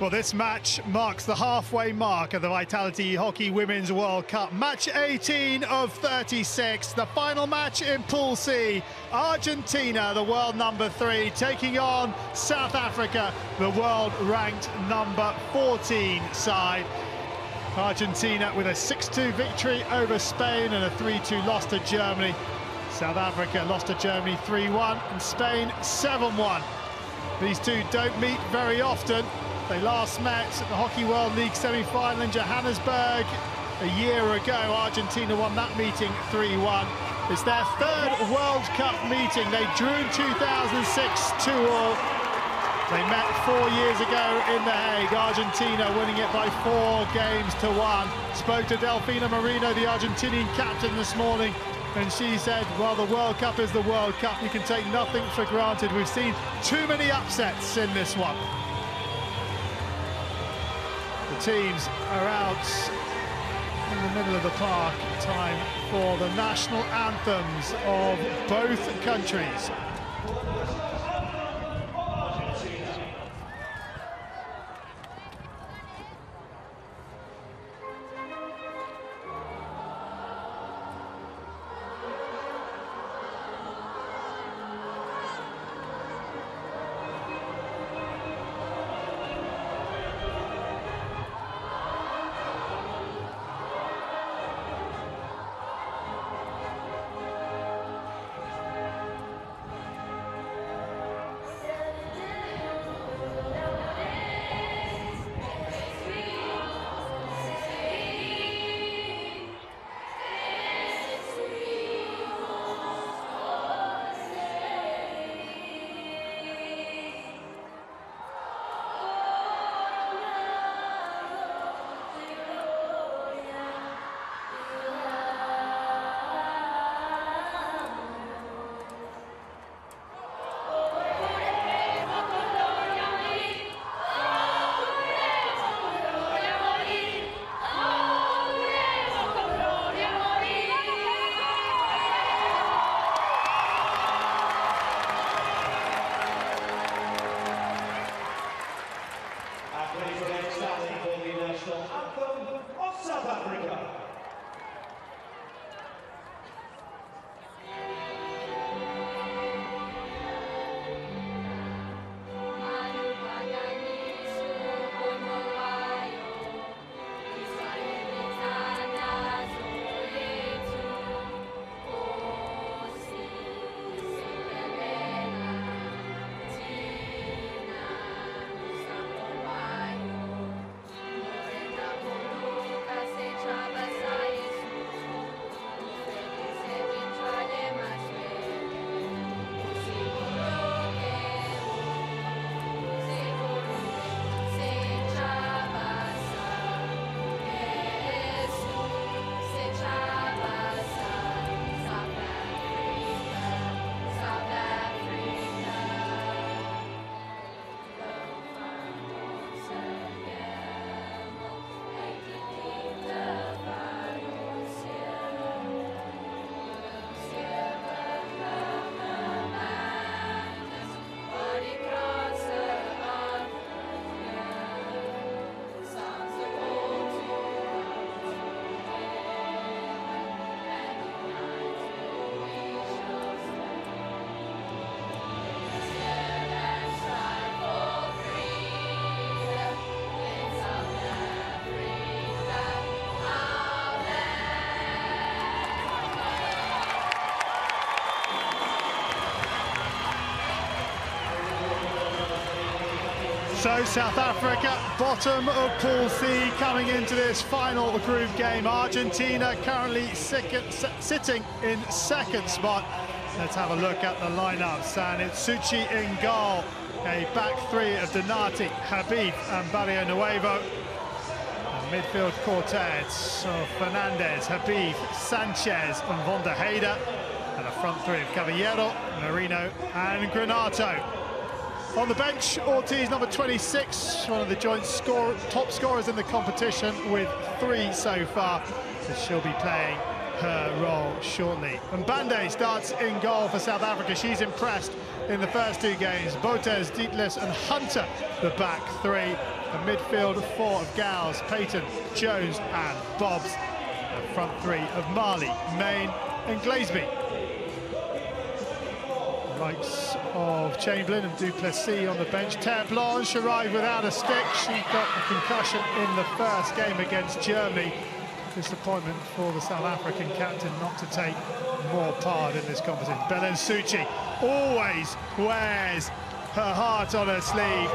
Well, this match marks the halfway mark of the Vitality Hockey Women's World Cup. Match 18 of 36, the final match in Pool C. Argentina, the world number three, taking on South Africa, the world ranked number 14 side. Argentina with a 6-2 victory over Spain and a 3-2 loss to Germany. South Africa lost to Germany 3-1 and Spain 7-1. These two don't meet very often. They last met at the Hockey World League semi-final in Johannesburg a year ago. Argentina won that meeting 3-1. It's their third World Cup meeting. They drew in 2006 2 all. They met four years ago in The Hague. Argentina winning it by four games to one. Spoke to Delfina Merino, the Argentinian captain this morning, and she said, well, the World Cup is the World Cup. You can take nothing for granted. We've seen too many upsets in this one teams are out in the middle of the park. Time for the national anthems of both countries. So South Africa, bottom of Pool C, coming into this final group game. Argentina currently sitting in second spot. Let's have a look at the lineups. And it's Succi in goal, a back three of Donati, Habif and Barrionuevo. A midfield quartet of Fernandez, Habif, Sanchez and Von. And a front three of Caballero, Merino and Granatto. On the bench, Ortiz, number 26, one of the joint score, top scorers in the competition with three so far. So she'll be playing her role shortly. And Bande starts in goal for South Africa. She's impressed in the first two games. Botes, Deetlefs and Hunter, the back three. A midfield four of Gouws, Paton, Jones and Bobbs. The front three of Marley, Mayne and Glasby. Likes of Chamberlain and du Plessis on the bench. Terblanche arrived without a stick. She got a concussion in the first game against Germany. Disappointment for the South African captain not to take more part in this competition. Belen Succi always wears her heart on her sleeve.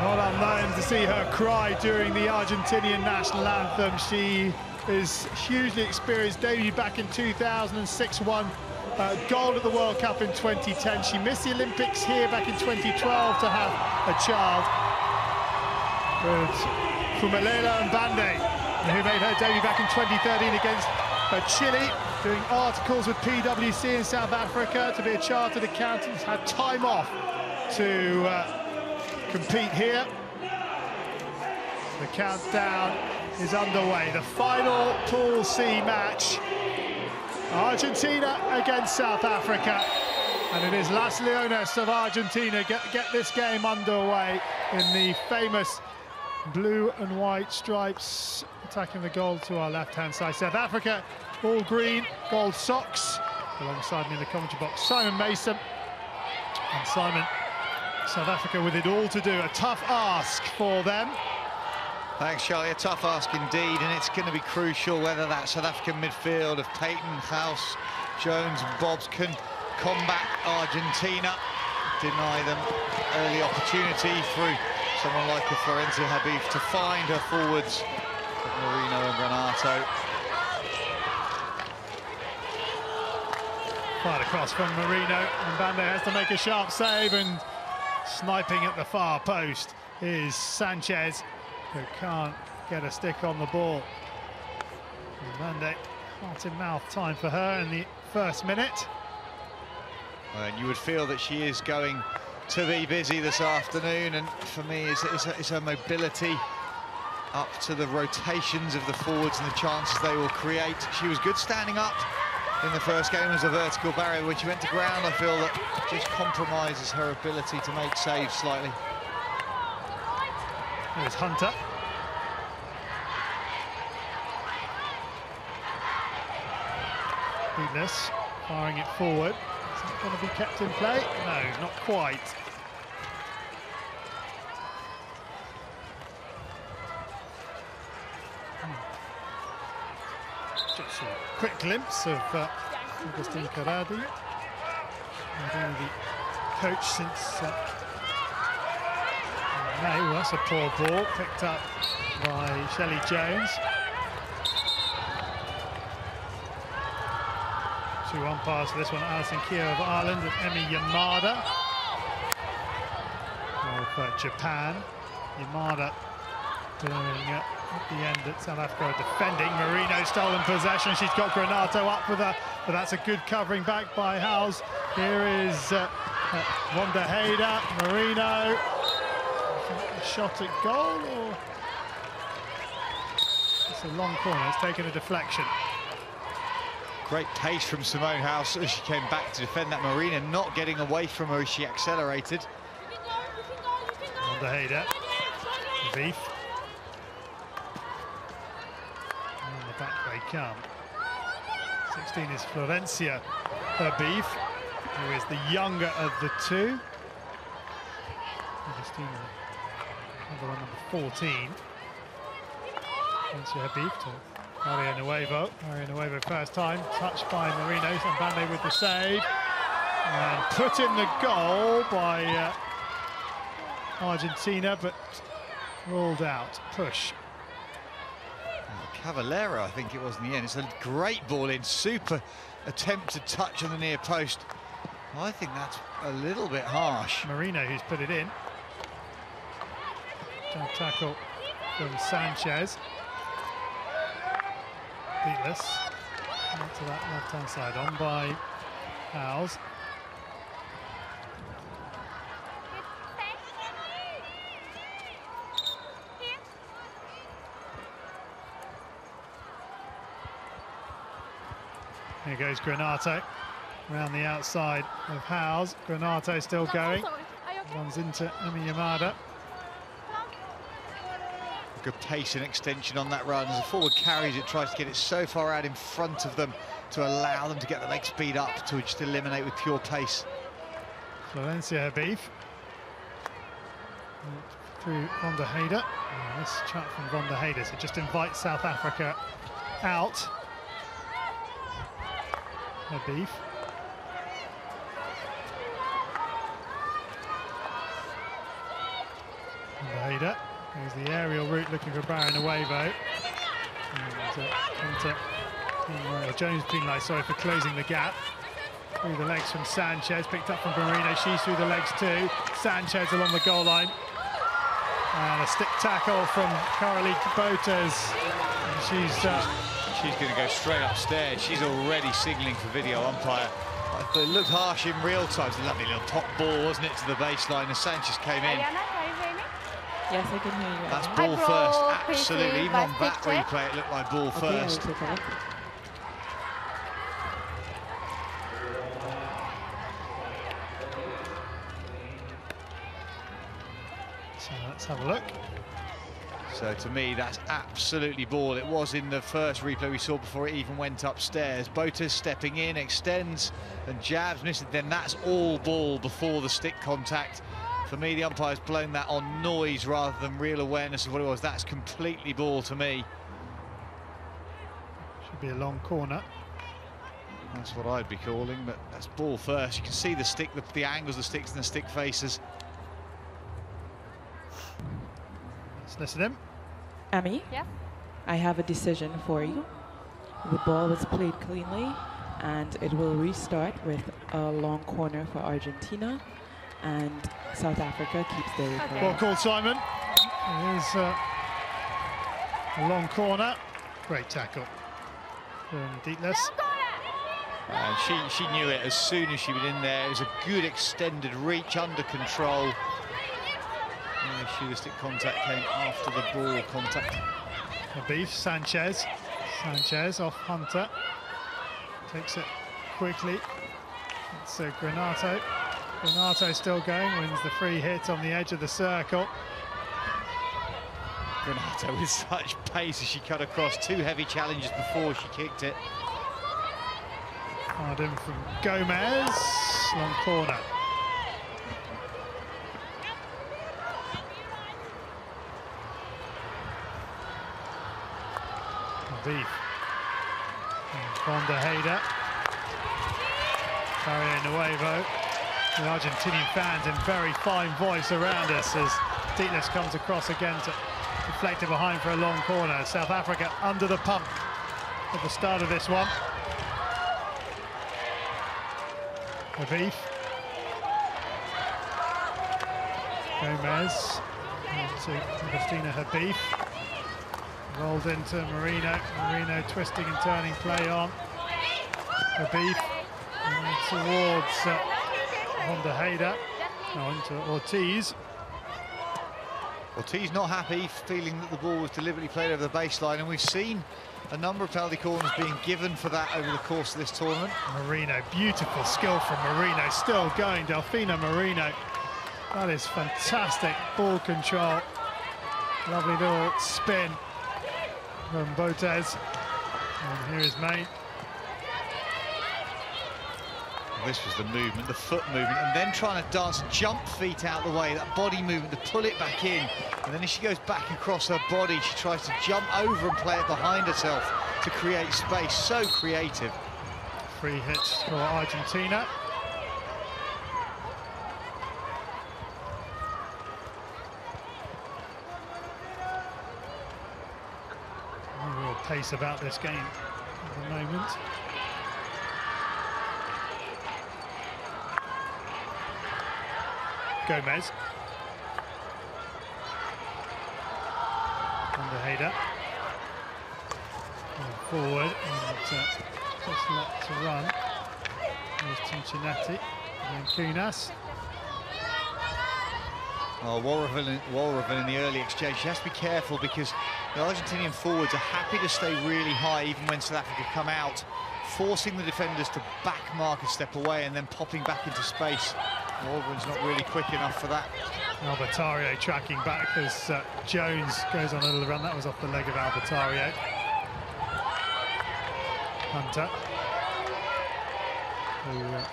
Not unknown to see her cry during the Argentinian national anthem. She is hugely experienced, debuted back in 2006, won uh, gold at the World Cup in 2010. She missed the Olympics here back in 2012 to have a child. But Phumelela Mbande, who made her debut back in 2013 against uh, Chile, doing articles with PwC in South Africa to be a chartered accountant, had time off to uh, compete here. The countdown is underway. The final Pool C match Argentina against South Africa. And it is Las Leonas of Argentina get, get this game underway in the famous blue and white stripes attacking the goal to our left-hand side. South Africa, all green, gold socks. Alongside me in the commentary box, Simon Mason. And Simon, South Africa with it all to do. A tough ask for them. Thanks, Charlie. A tough ask indeed, and it's going to be crucial whether that South African midfield of Paton, Gouws, Jones and Bobbs can combat Argentina, deny them early opportunity through someone like a Florencia Habif to find her forwards, Merino and Granatto. Fired across from Merino, and Bande has to make a sharp save, and sniping at the far post is Sanchez who can't get a stick on the ball. Mbande, heart in mouth time for her in the first minute. And you would feel that she is going to be busy this afternoon, and for me, it's, it's, it's her mobility up to the rotations of the forwards and the chances they will create. She was good standing up in the first game as a vertical barrier. When she went to ground, I feel that just compromises her ability to make saves slightly. There's Hunter. Heedless, firing it forward. Is that going to be kept in play? No, not quite. Hmm. Just a quick glimpse of uh, Augustine Corradi, the coach since uh, no, that's a poor ball, picked up by Shelley Jones. Two umpires for this one, Alison Keogh of Ireland and Emi Yamada of uh, Japan. Yamada doing uh, at the end at South Africa defending. Merino stolen possession. She's got Granatto up with her, but that's a good covering back by Gouws. Here is uh, uh, Wanda Hayda, Merino, shot at goal or? It's a long corner. It's taken a deflection. Great pace from Simone Gouws as she came back to defend that Marina not getting away from her as she accelerated. Beef on the back they come. 16 is Florencia. Habif who is the younger of the two number one, number 14. Nancy Habif to Barrionuevo. Mario Nuevo first time, touched by Merino, and Bande with the save. And put in the goal by uh, Argentina, but ruled out. Push. Cavallero, I think it was in the end. It's a great ball in, super attempt to touch on the near post. I think that's a little bit harsh. Merino who's put it in. Good tackle from Sanchez. Deetlefs. Out to that left-hand side, on by Gouws. Here goes Granatto around the outside of Gouws. Granatto still going. Runs into Emi Yamada. Africa pace and extension on that run. As the forward carries it, tries to get it so far out in front of them to allow them to get the leg speed up to just eliminate with pure pace. Florencia Habif through von der Heyde. Oh, this chat from von der Heyde, so just invites South Africa out. Habif. Van der. There's the aerial route looking for Barrionuevo. And uh, Hunter, uh, Jones Pinlay, sorry for closing the gap. Through the legs from Sanchez, picked up from Merino. She's through the legs too. Sanchez along the goal line. And a stick tackle from Caroline Botez. she's uh, she's going to go straight upstairs. She's already signalling for video umpire. It looked harsh in real time. It's a lovely little top ball, wasn't it, to the baseline as Sanchez came in. Yes, I can hear you. That's ball first, absolutely. Even on that replay, it looked like ball okay, first. So let's have a look. So to me, that's absolutely ball. It was in the first replay we saw before it even went upstairs. Botez stepping in, extends and jabs, missing. Then that's all ball before the stick contact. For me, the umpire's blown that on noise rather than real awareness of what it was. That's completely ball to me. Should be a long corner. That's what I'd be calling, but that's ball first. You can see the stick, the, the angles, the sticks and the stick faces. Let's listen in. Amy? Yeah? I have a decision for you. The ball was played cleanly, and it will restart with a long corner for Argentina and South Africa keeps their okay. Ball called Simon. Here's uh, a long corner. Great tackle. Deetlefs. And she, she knew it as soon as she was in there. It was a good extended reach under control. And the shoulder contact came after the ball contact. Habif Sanchez. Sanchez off Hunter. Takes it quickly. It's uh, Granatto. Granatto still going, wins the free hit on the edge of the circle. Granatto with such pace as she cut across two heavy challenges before she kicked it. Hard in from Gomez, long corner. Deep. Beef. von der Heyde. Carrier Nuevo the Argentinian fans in very fine voice around us as Deetlefs comes across again to deflect it behind for a long corner. South Africa under the pump at the start of this one. Habif. Gomez to Agustina Habif. Rolled into Merino. Merino twisting and turning play on. Habif towards uh, von der Heyde. Now into Ortiz. Ortiz not happy, feeling that the ball was deliberately played over the baseline, and we've seen a number of penalty corners being given for that over the course of this tournament. Merino, beautiful skill from Merino, still going, Delfina Merino. That is fantastic ball control. Lovely little spin from Botez. And here is May this was the movement, the foot movement, and then trying to dance jump feet out the way, that body movement to pull it back in. And then as she goes back across her body, she tries to jump over and play it behind herself to create space. So creative. Free hits for Argentina. real pace about this game at the moment. Gomez. Under Hader. Forward and uh, just let to run. There's Cincinnati and Kunas. Oh, Walraven, in the early exchange. She has to be careful because the Argentinian forwards are happy to stay really high even when South Africa come out, forcing the defenders to back mark a step away and then popping back into space. Walgren's not really quick enough for that. Albertarrio tracking back as uh, Jones goes on a little run. That was off the leg of Albertarrio. Hunter. Who, uh.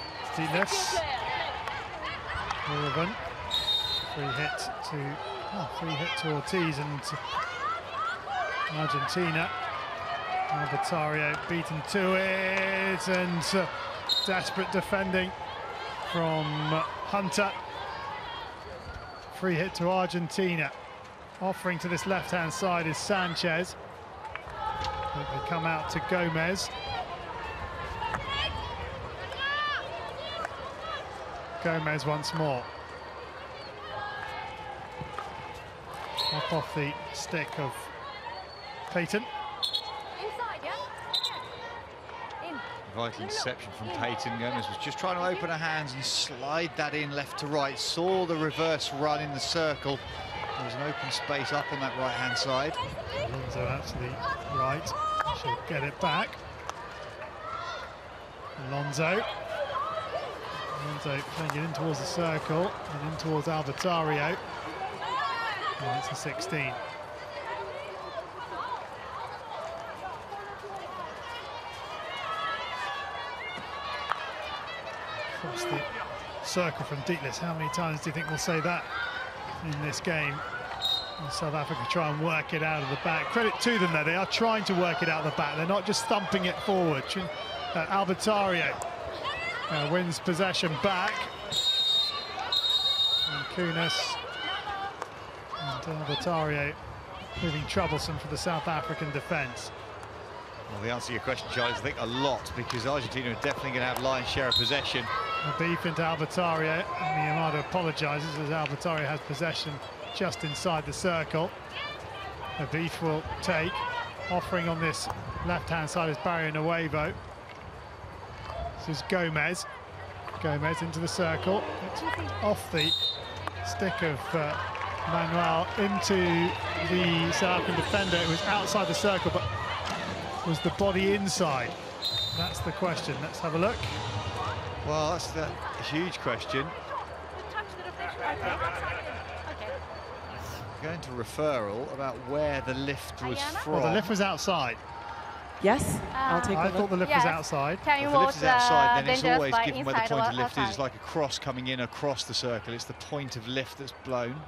Morvan. Free hit to oh, free hit to Ortiz and Argentina. Albertarrio beaten to it and uh, desperate defending from Hunter. Free hit to Argentina. Offering to this left-hand side is Sanchez. They come out to Gomez. Gomez once more. Up off the stick of Paton. Inside, yeah? In. Vital interception from Paton. Gomez was just trying to open her hands and slide that in left to right. Saw the reverse run in the circle. There was an open space up on that right-hand side. Alonso out to the right. She'll get it back. Alonso. Alonso playing it in towards the circle and in towards Albertarrio. And it's a 16. Across the circle from Deetlefs. How many times do you think we'll say that in this game? And South Africa try and work it out of the back. Credit to them though, they are trying to work it out of the back. They're not just thumping it forward. Uh, Albertarrio uh, wins possession back. And Kunis and Albertarrio proving troublesome for the South African defence. Well, the answer to your question, Charlie, is I think a lot because Argentina are definitely going to have lion's share of possession. A beef into Albertarrio. And Miyamada apologises as Albertarrio has possession just inside the circle. The beef will take. Offering on this left-hand side is Barrionuevo. This is Gomez. Gomez into the circle. Off the stick of uh, Manuel into the South African defender. It was outside the circle, but was the body inside? That's the question. Let's have a look. Well, that's the huge question. Touch the reflection. Okay. Okay. Going to referral about where the lift was Ayana? from. Well, the lift was outside. Yes, I'll take a I look. thought the lift Yes. was outside. Can you If the lift is outside, uh, then it's always given where the point of lift is. It's like a cross coming in across the circle. It's the point of lift that's blown.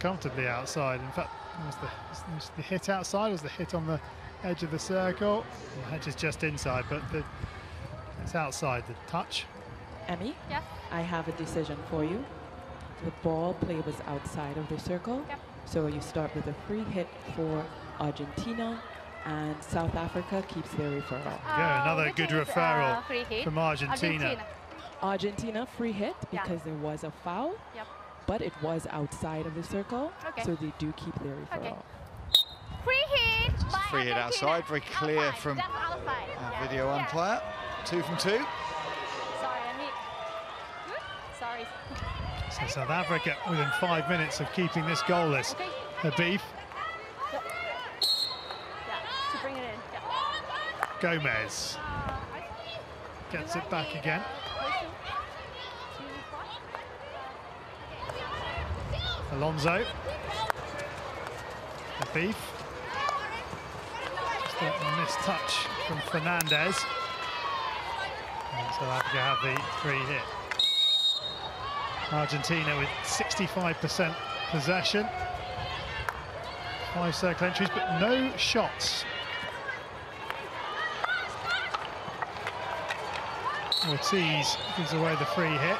Comfortably outside. In fact, was the, was the hit outside? Was the hit on the edge of the circle? The edge is just inside, but the, it's outside the touch. Emmy, Yes. I have a decision for you. The ball play was outside of the circle. Yep. So you start with a free hit for Argentina, and South Africa keeps their referral. Yeah, Uh, another good is, referral uh, from Argentina. Argentina free hit Yeah. because there was a foul, Yep. But it was outside of the circle, Okay. so they do keep their referral. Free hit. by free hit outside, very clear Outside, from That's outside. Our Yeah. video Yeah. umpire. Two from two. Sorry, I mean. Hmm? Sorry. So South Africa within five minutes of keeping this goalless. Okay. Habib, Yeah. To bring it in. Yeah. Gomez uh, gets it back again. Uh, Alonso. Habif. Just a missed touch from Fernandez. And South Africa have the free hit. Argentina with 65% possession. Five circle entries, but no shots. Ortiz gives away the free hit.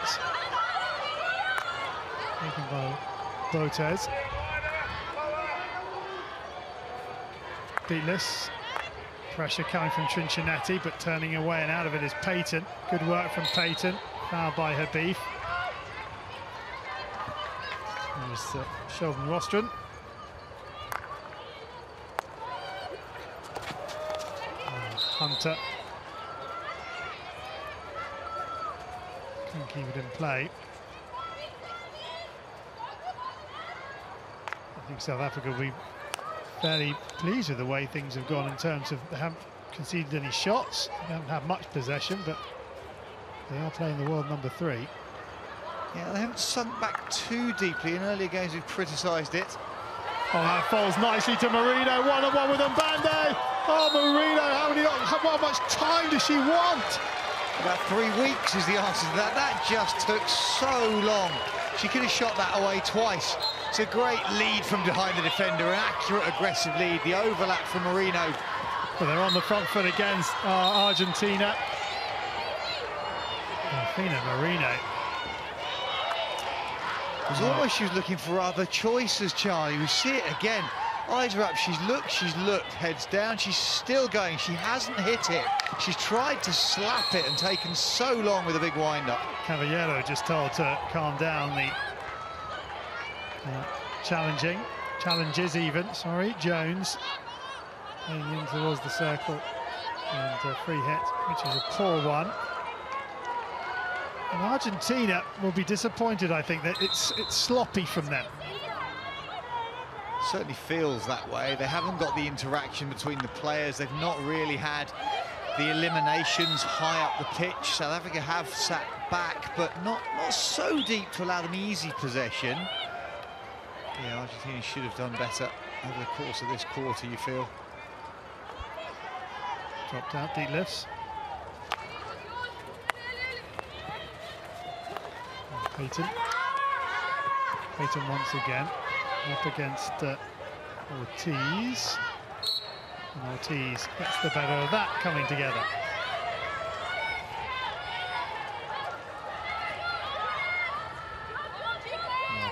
Taken by Botez. Deetlefs. Pressure coming from Trinchinetti, but turning away and out of it is Paton. Good work from Paton. Foul by Habif. There's uh, Sheldon Rostron. Hunter. Keep it in play. I think South Africa will be fairly pleased with the way things have gone in terms of they haven't conceded any shots. They haven't had much possession, but they are playing the world number three. Yeah, they haven't sunk back too deeply. In earlier games, we've criticised it. Oh, that falls nicely to Merino. One on one with Mbande. Oh, Merino, how many? How much time does she want? About three weeks is the answer to that. That just took so long. She could have shot that away twice. It's a great lead from behind the defender, an accurate, aggressive lead. The overlap from Merino. But they're on the front foot against uh, Argentina. Delfina Merino. It was almost she was looking for other choices, Charlie. We see it again. Eyes are up. She's looked, she's looked. Heads down. She's still going. She hasn't hit it. She's tried to slap it and taken so long with a big wind-up. Caballero just told to calm down the uh, challenging, challenges even, sorry, Jones playing in towards the circle and a free hit, which is a poor one. And Argentina will be disappointed, I think, that it's it's sloppy from them. Certainly feels that way. They haven't got the interaction between the players. They've not really had the eliminations high up the pitch. South Africa have sat back, but not, not so deep to allow them easy possession. Yeah, Argentina should have done better over the course of this quarter, you feel. Dropped out, deep lifts. Paton. Paton once again, up against uh, Ortiz. And Ortiz gets the better of that coming together.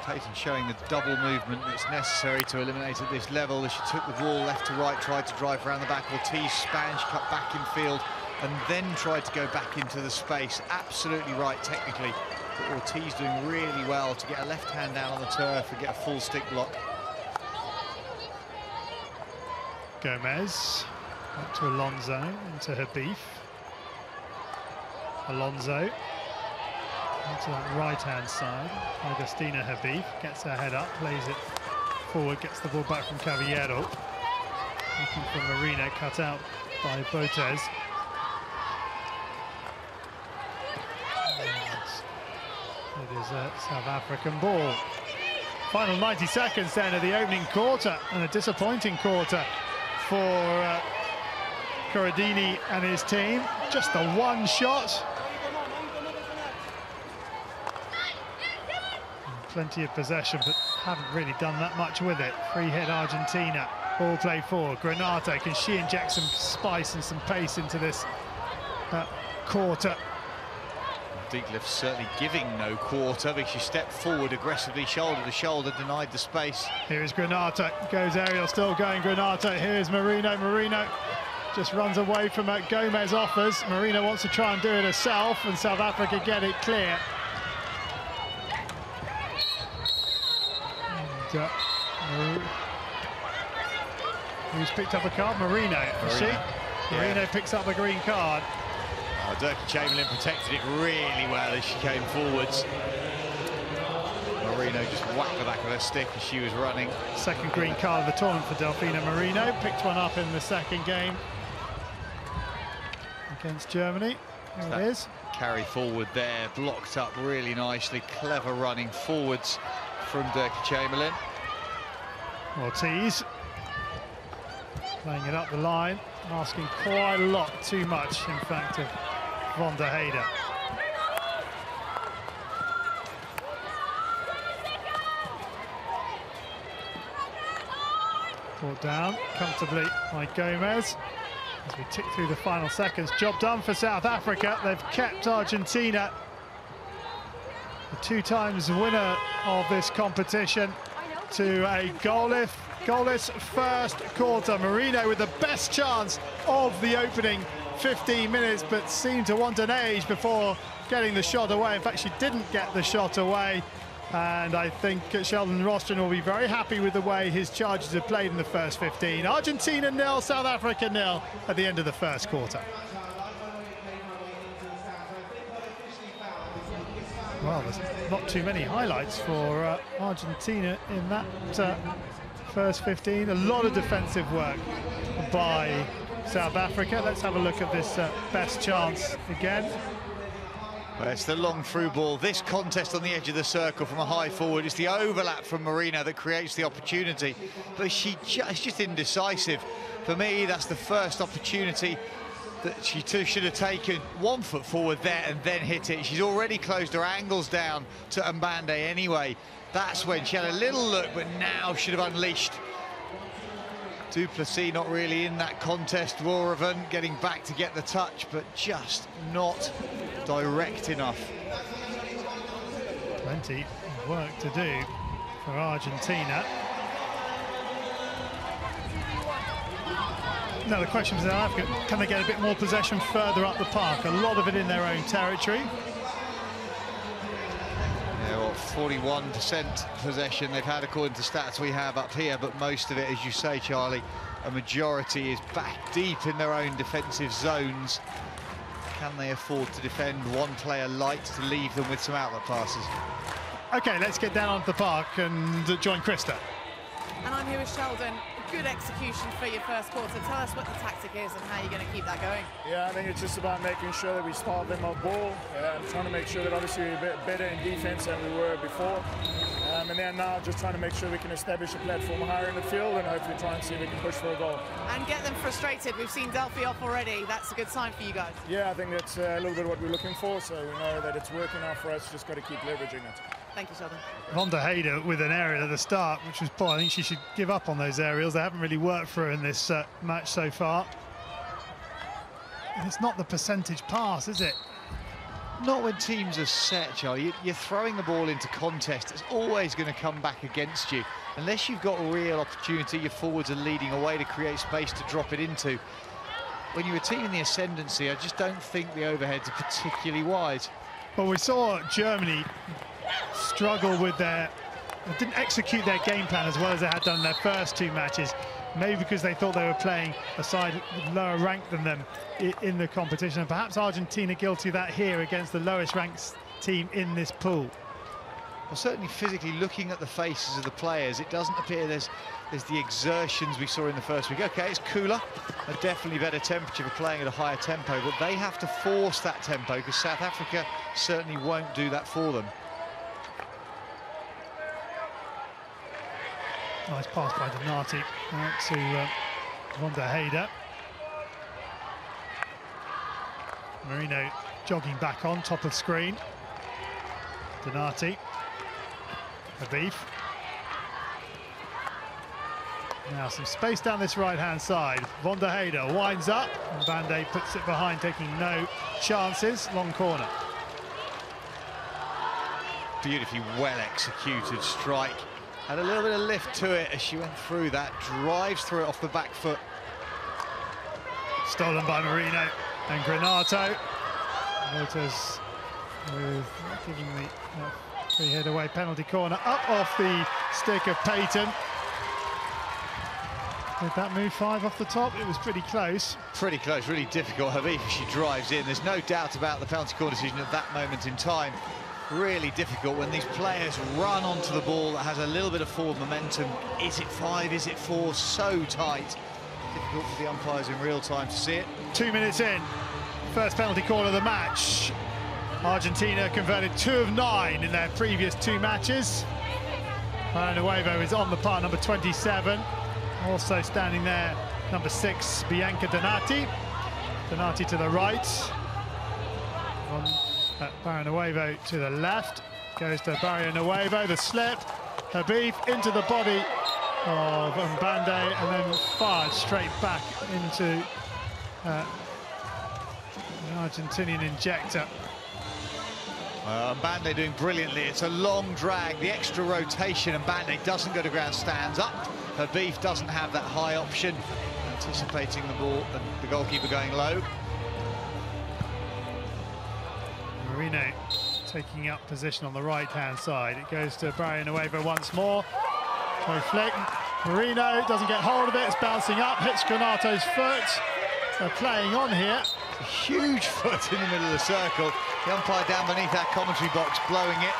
Well, Paton showing the double movement that's necessary to eliminate at this level as she took the ball left to right, tried to drive around the back. Ortiz span, cut back in field and then tried to go back into the space. Absolutely right technically. But Ortiz doing really well to get a left hand down on the turf and get a full stick block. Gomez up to Alonso into her beef. Alonso onto that right hand side. Augustina Habif gets her head up, plays it forward, gets the ball back from Caballero. Looking for Merino, cut out by Botez. And It is a South African ball. Final 90 seconds then of the opening quarter, and a disappointing quarter for uh, Corradini and his team. Just the one shot. Plenty of possession, but haven't really done that much with it. Free hit Argentina. Ball play forward. Granatto, can she inject some spice and some pace into this uh, quarter? Deetlefs certainly giving no quarter because she stepped forward aggressively, shoulder to shoulder, denied the space. Here is Granatto, goes aerial, still going Granatto. Here is Merino, Merino just runs away from it. Gomez offers. Merino wants to try and do it herself, and South Africa get it clear. Mar- who's picked up a card? Merino? Merino, yeah. Merino picks up a green card. Oh, Dirkie Chamberlain protected it really well as she came forwards. Merino just whacked the back of her stick as she was running. Second green card of the tournament for Delfina Merino. Picked one up in the second game against Germany. There it is. Carry forward there, blocked up really nicely. Clever running forwards from Dirkie Chamberlain. Ortiz playing it up the line, asking quite a lot too much, in fact, of Von der. Brought down comfortably by Gomez. As we tick through the final seconds, job done for South Africa. They've kept Argentina, the two times winner of this competition, to a goalless, goalless first quarter. Merino with the best chance of the opening 15 minutes, but seemed to want an age before getting the shot away. In fact, she didn't get the shot away. And I think Sheldon Rostron will be very happy with the way his charges have played in the first 15. Argentina nil, South Africa nil at the end of the first quarter. Well, there's not too many highlights for uh, Argentina in that uh, first 15. A lot of defensive work by South Africa. Let's have a look at this uh, best chance again. Well, it's the long through ball. This contest on the edge of the circle from a high forward. It's the overlap from Marina that creates the opportunity. But she just, just indecisive. For me, that's the first opportunity that she too should have taken one foot forward there and then hit it. She's already closed her angles down to Mbande anyway. That's when she had a little look, but now should have unleashed. du Plessis not really in that contest. Roereven getting back to get the touch, but just not direct enough. Plenty of work to do for Argentina. Now the question for South Africa, can they get a bit more possession further up the park? A lot of it in their own territory. Yeah, well, 41% possession they've had according to stats we have up here, but most of it, as you say, Charlie, a majority is back deep in their own defensive zones. Can they afford to defend one player light to leave them with some outlet passes? Okay, let's get down onto the park and join Krista. And I'm here with Sheldon. Good execution for your first quarter. Tell us what the tactic is and how you're going to keep that going. Yeah, I think it's just about making sure that we start them off ball. Uh, trying to make sure that obviously we're a bit better in defense than we were before. Um, and then now just trying to make sure we can establish a platform higher in the field and hopefully try and see if we can push for a goal. And get them frustrated. We've seen Delphi off already. That's a good sign for you guys. Yeah, I think that's uh, a little bit what we're looking for. So we know that it's working out for us. Just got to keep leveraging it. Thank you, Sheldon. von der Heyde with an aerial at the start, which was poor. I think she should give up on those aerials. They haven't really worked for her in this uh, match so far. And it's not the percentage pass, is it? Not when teams are set, Charlie. You're throwing the ball into contest. It's always going to come back against you. Unless you've got a real opportunity, your forwards are leading away to create space to drop it into. When you're a team in the ascendancy, I just don't think the overheads are particularly wide. Well, we saw Germany struggle with their... didn't execute their game plan as well as they had done in their first two matches. Maybe because they thought they were playing a side lower ranked than them in the competition. And perhaps Argentina guilty of that here against the lowest ranked team in this pool. Well, certainly physically looking at the faces of the players, it doesn't appear there's there's the exertions we saw in the first week. Okay, it's cooler, a definitely better temperature for playing at a higher tempo, but they have to force that tempo because South Africa certainly won't do that for them. Nice pass by Donati out to uh, Van Marino jogging back on, top of screen. Donati. Habif. Now some space down this right-hand side. Van Heijden winds up, and Bande puts it behind, taking no chances. Long corner. Beautifully well executed strike had a little bit of lift to it as she went through that, drives through it off the back foot. Stolen by Merino and Granatto. Waters with giving the uh, free head away penalty corner up off the stick of Paton. Did that move five off the top? It was pretty close. Pretty close, really difficult. Habif, she drives in. There's no doubt about the penalty corner decision at that moment in time really difficult when these players run onto the ball that has a little bit of forward momentum. Is it five? Is it four? So tight. Difficult for the umpires in real time to see it. Two minutes in, first penalty call of the match. Argentina converted two of nine in their previous two matches. Nuevo is on the par, number 27. Also standing there, number six, Bianca Donati. Donati to the right. On Barrio to the left. Goes to Barrio the slip. Habif into the body of Mbande and then fired straight back into uh, an Argentinian injector. Uh, Mbande doing brilliantly. It's a long drag, the extra rotation, and Mbande doesn't go to ground, stands up. Habif doesn't have that high option, anticipating the ball and the goalkeeper going low. Merino taking up position on the right-hand side. It goes to Barrionuevo once more. Toe flick. Marino doesn't get hold of it. It's bouncing up, hits Granatto's foot. They're playing on here. A huge foot in the middle of the circle. The umpire down beneath that commentary box blowing it.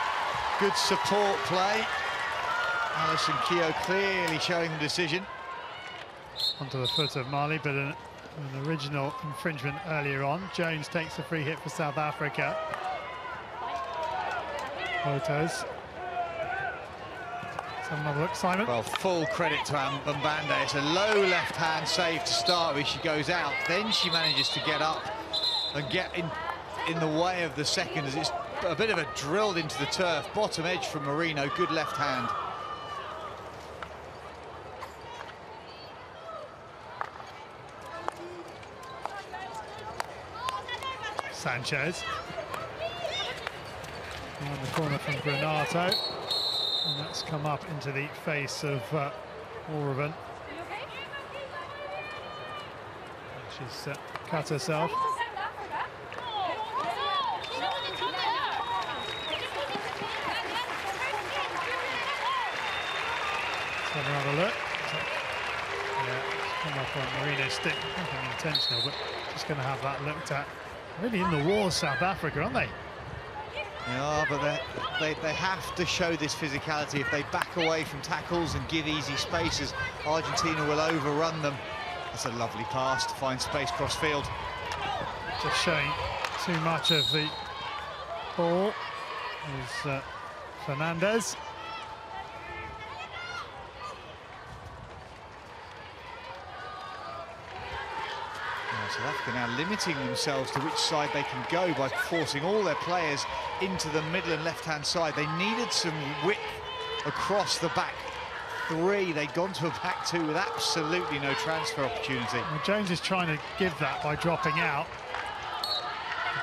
Good support play. Allyson Keogh clearly showing the decision. Onto the foot of Mali, but an An original infringement earlier on. Jones takes the free hit for South Africa. Photos. Let's have another look, Simon. Well, full credit to Mbande. It's a low left-hand save to start with. She goes out, then she manages to get up and get in in the way of the second as it's a bit of a drilled into the turf. Bottom edge from Merino, good left hand. Sanchez. Around the corner from Granatto. And that's come up into the face of uh, O'Regan. She's uh, cut herself. Let's have another look. Yeah, come up on Merino's stick. Nothing intentional, but just going to have that looked at. Really in the war, South Africa, aren't they? Yeah, but they, they, have to show this physicality. If they back away from tackles and give easy spaces, Argentina will overrun them. That's a lovely pass to find space cross field. Just showing too much of the ball is uh, Fernandez. South Africa now limiting themselves to which side they can go by forcing all their players into the middle and left-hand side. They needed some width across the back three. They'd gone to a back two with absolutely no transfer opportunity. Well, Jones is trying to give that by dropping out.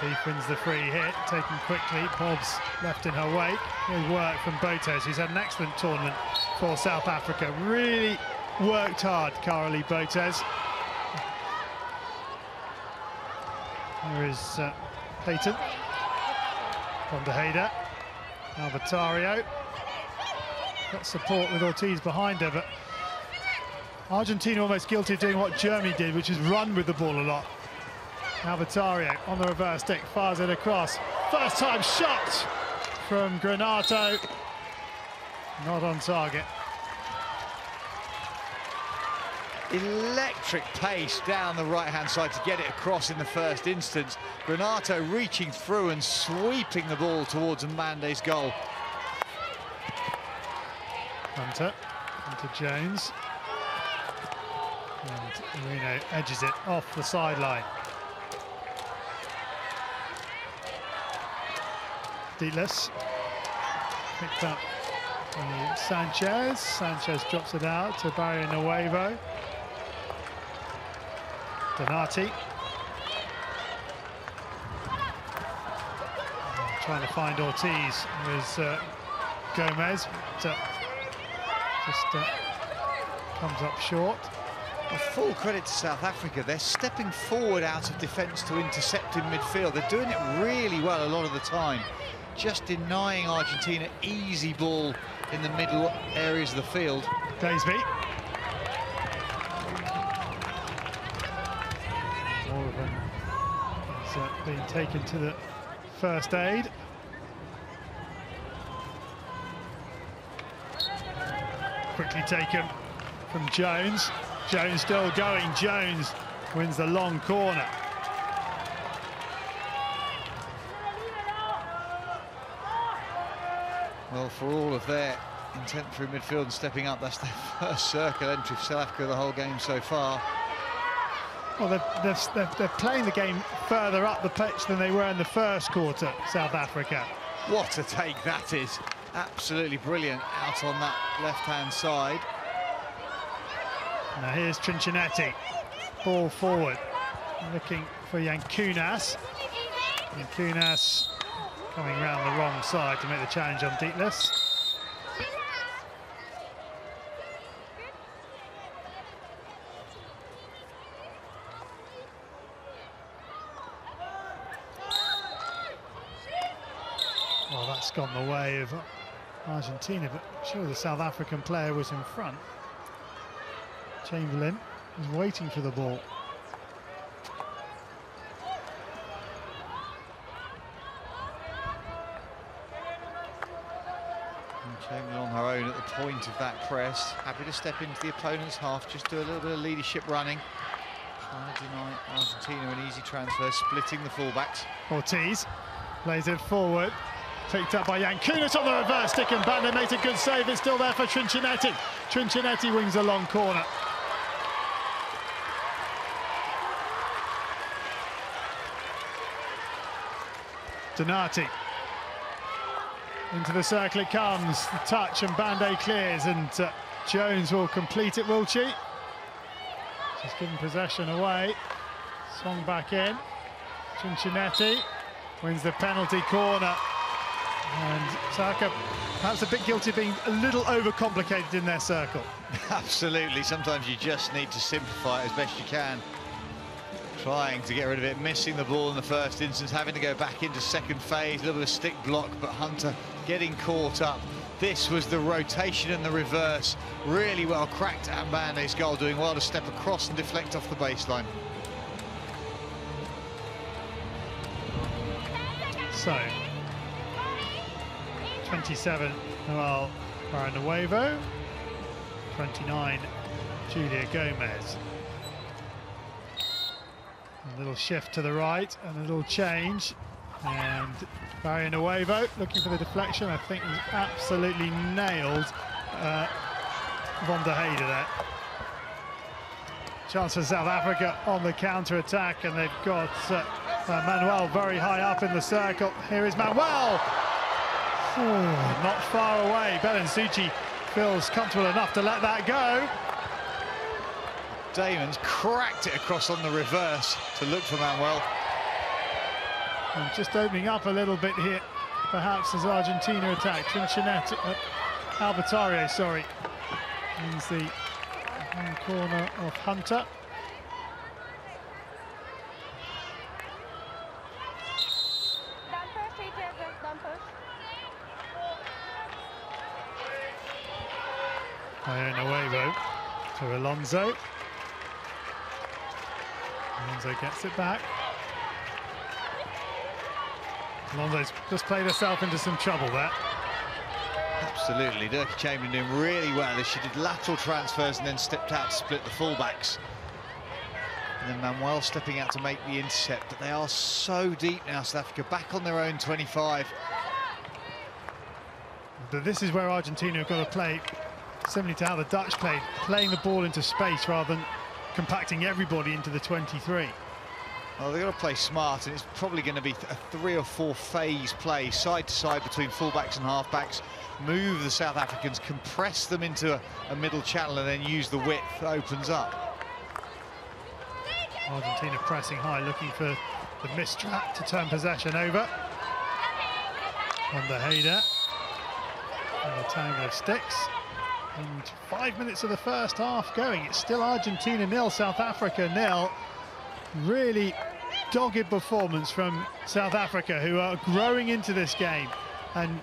Beef wins the free hit, taken quickly. Bobbs left in her wake. Good work from Botez, who's had an excellent tournament for South Africa. Really worked hard, Carly Botez. There is uh, Paton. von der Heyde. Albertarrio. Got support with Ortiz behind her, but Argentina almost guilty of doing what Germany did, which is run with the ball a lot. Albertarrio on the reverse stick, fires it across. First time shot from Granatto. Not on target. Electric pace down the right-hand side to get it across in the first instance. Granatto reaching through and sweeping the ball towards Mbande's goal. Hunter into Jones. And Merino edges it off the sideline. Deetlefs. Picked up Sanchez. Sanchez drops it out to Barrionuevo. Donati. Trying to find Ortiz with uh, Gomez. But, uh, just uh, comes up short. A full credit to South Africa. They're stepping forward out of defence to intercept in midfield. They're doing it really well a lot of the time. Just denying Argentina easy ball in the middle areas of the field. Daisby. Uh, taken to the first aid. Quickly taken from Jones. Jones still going. Jones wins the long corner. Well, for all of their intent through midfield and stepping up, that's their first circle entry for South Africa the whole game so far. Well, they're, they're, they're, playing the game further up the pitch than they were in the first quarter, South Africa. What a take that is. Absolutely brilliant out on that left-hand side. Now here's Trinchinetti. Ball forward. Looking for Jankunas. Jankunas coming round the wrong side to make the challenge on Deetlefs. Well, that's gone the way of Argentina, but sure the South African player was in front. Chamberlain is waiting for the ball. Chamberlain on her own at the point of that press. Happy to step into the opponent's half, just do a little bit of leadership running. Trying to deny Argentina an easy transfer, splitting the fullbacks. Ortiz plays it forward. Picked up by Jankunas on the reverse stick and Mbande makes a good save. It's still there for Trinchinetti. Trinchinetti wings a long corner. Donati. Into the circle it comes. The touch and Mbande clears and uh, Jones will complete it, will she? She's given possession away. Swung back in. Trinchinetti wins the penalty corner. And Saka perhaps a bit guilty of being a little overcomplicated in their circle. Absolutely, sometimes you just need to simplify it as best you can. Trying to get rid of it, missing the ball in the first instance, having to go back into second phase, a little bit of stick block, but Hunter getting caught up. This was the rotation and the reverse. Really well cracked at Mbande's goal, doing well to step across and deflect off the baseline. So, 27 Noel Barrionuevo, 29 Julia Gomez. A little shift to the right and a little change. And Barrionuevo looking for the deflection. I think he's absolutely nailed uh, Von der Heyde there. Chance for South Africa on the counter-attack and they've got uh, uh, Manuel very high up in the circle. Here is Manuel. Ooh, not far away. Belen Succi feels comfortable enough to let that go. Damon's cracked it across on the reverse to look for Manuel. And just opening up a little bit here, perhaps as Argentina attack. Trinchinetti, uh, Albertarrio, sorry, means the corner of Hunter. Down first, three characters, down first. Iona Wavo to Alonso. Alonso gets it back. Alonso's just played herself into some trouble there. Absolutely, Dirkie Chamberlain doing really well as she did lateral transfers and then stepped out to split the fullbacks. And then Manuel stepping out to make the intercept, but they are so deep now, South Africa, back on their own 25. But this is where Argentina have got to play, similarly to how the Dutch played, playing the ball into space rather than compacting everybody into the 23. Well, they've got to play smart, and it's probably going to be a three or four phase play, side to side between fullbacks and halfbacks. Move the South Africans, compress them into a, a middle channel, and then use the width that opens up. Argentina pressing high, looking for the mistrap to turn possession over. On the Hader. And a tangle of sticks. And five minutes of the first half going. It's still Argentina nil, South Africa nil. Really dogged performance from South Africa, who are growing into this game and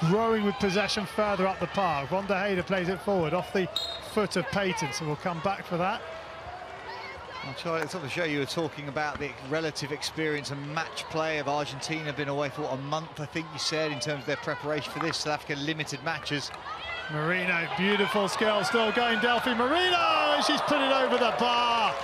growing with possession further up the park. Von der Heyde plays it forward off the foot of Paton, so we'll come back for that. At the top of the show, you were talking about the relative experience and match play of Argentina. Been away for what, a month, I think you said, in terms of their preparation for this. South Africa limited matches. Merino, beautiful skill, still going Delfina Merino, and she's put it over the bar.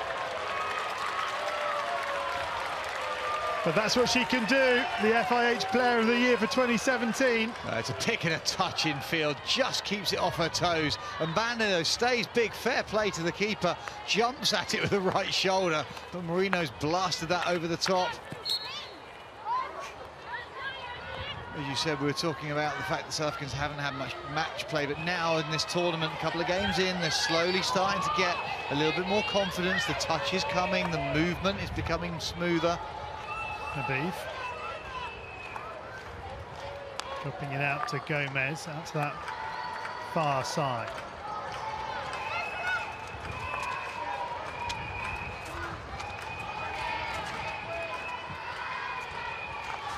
But that's what she can do, the FIH Player of the Year for 2017. Uh, it's a pick and a touch in field, just keeps it off her toes. And Bandito stays big, fair play to the keeper, jumps at it with the right shoulder, but Merino's blasted that over the top. As you said, we were talking about the fact that South Africans haven't had much match play, but now in this tournament, a couple of games in, they're slowly starting to get a little bit more confidence. The touch is coming, the movement is becoming smoother. Habif. Dropping it out to Gomez, out to that far side.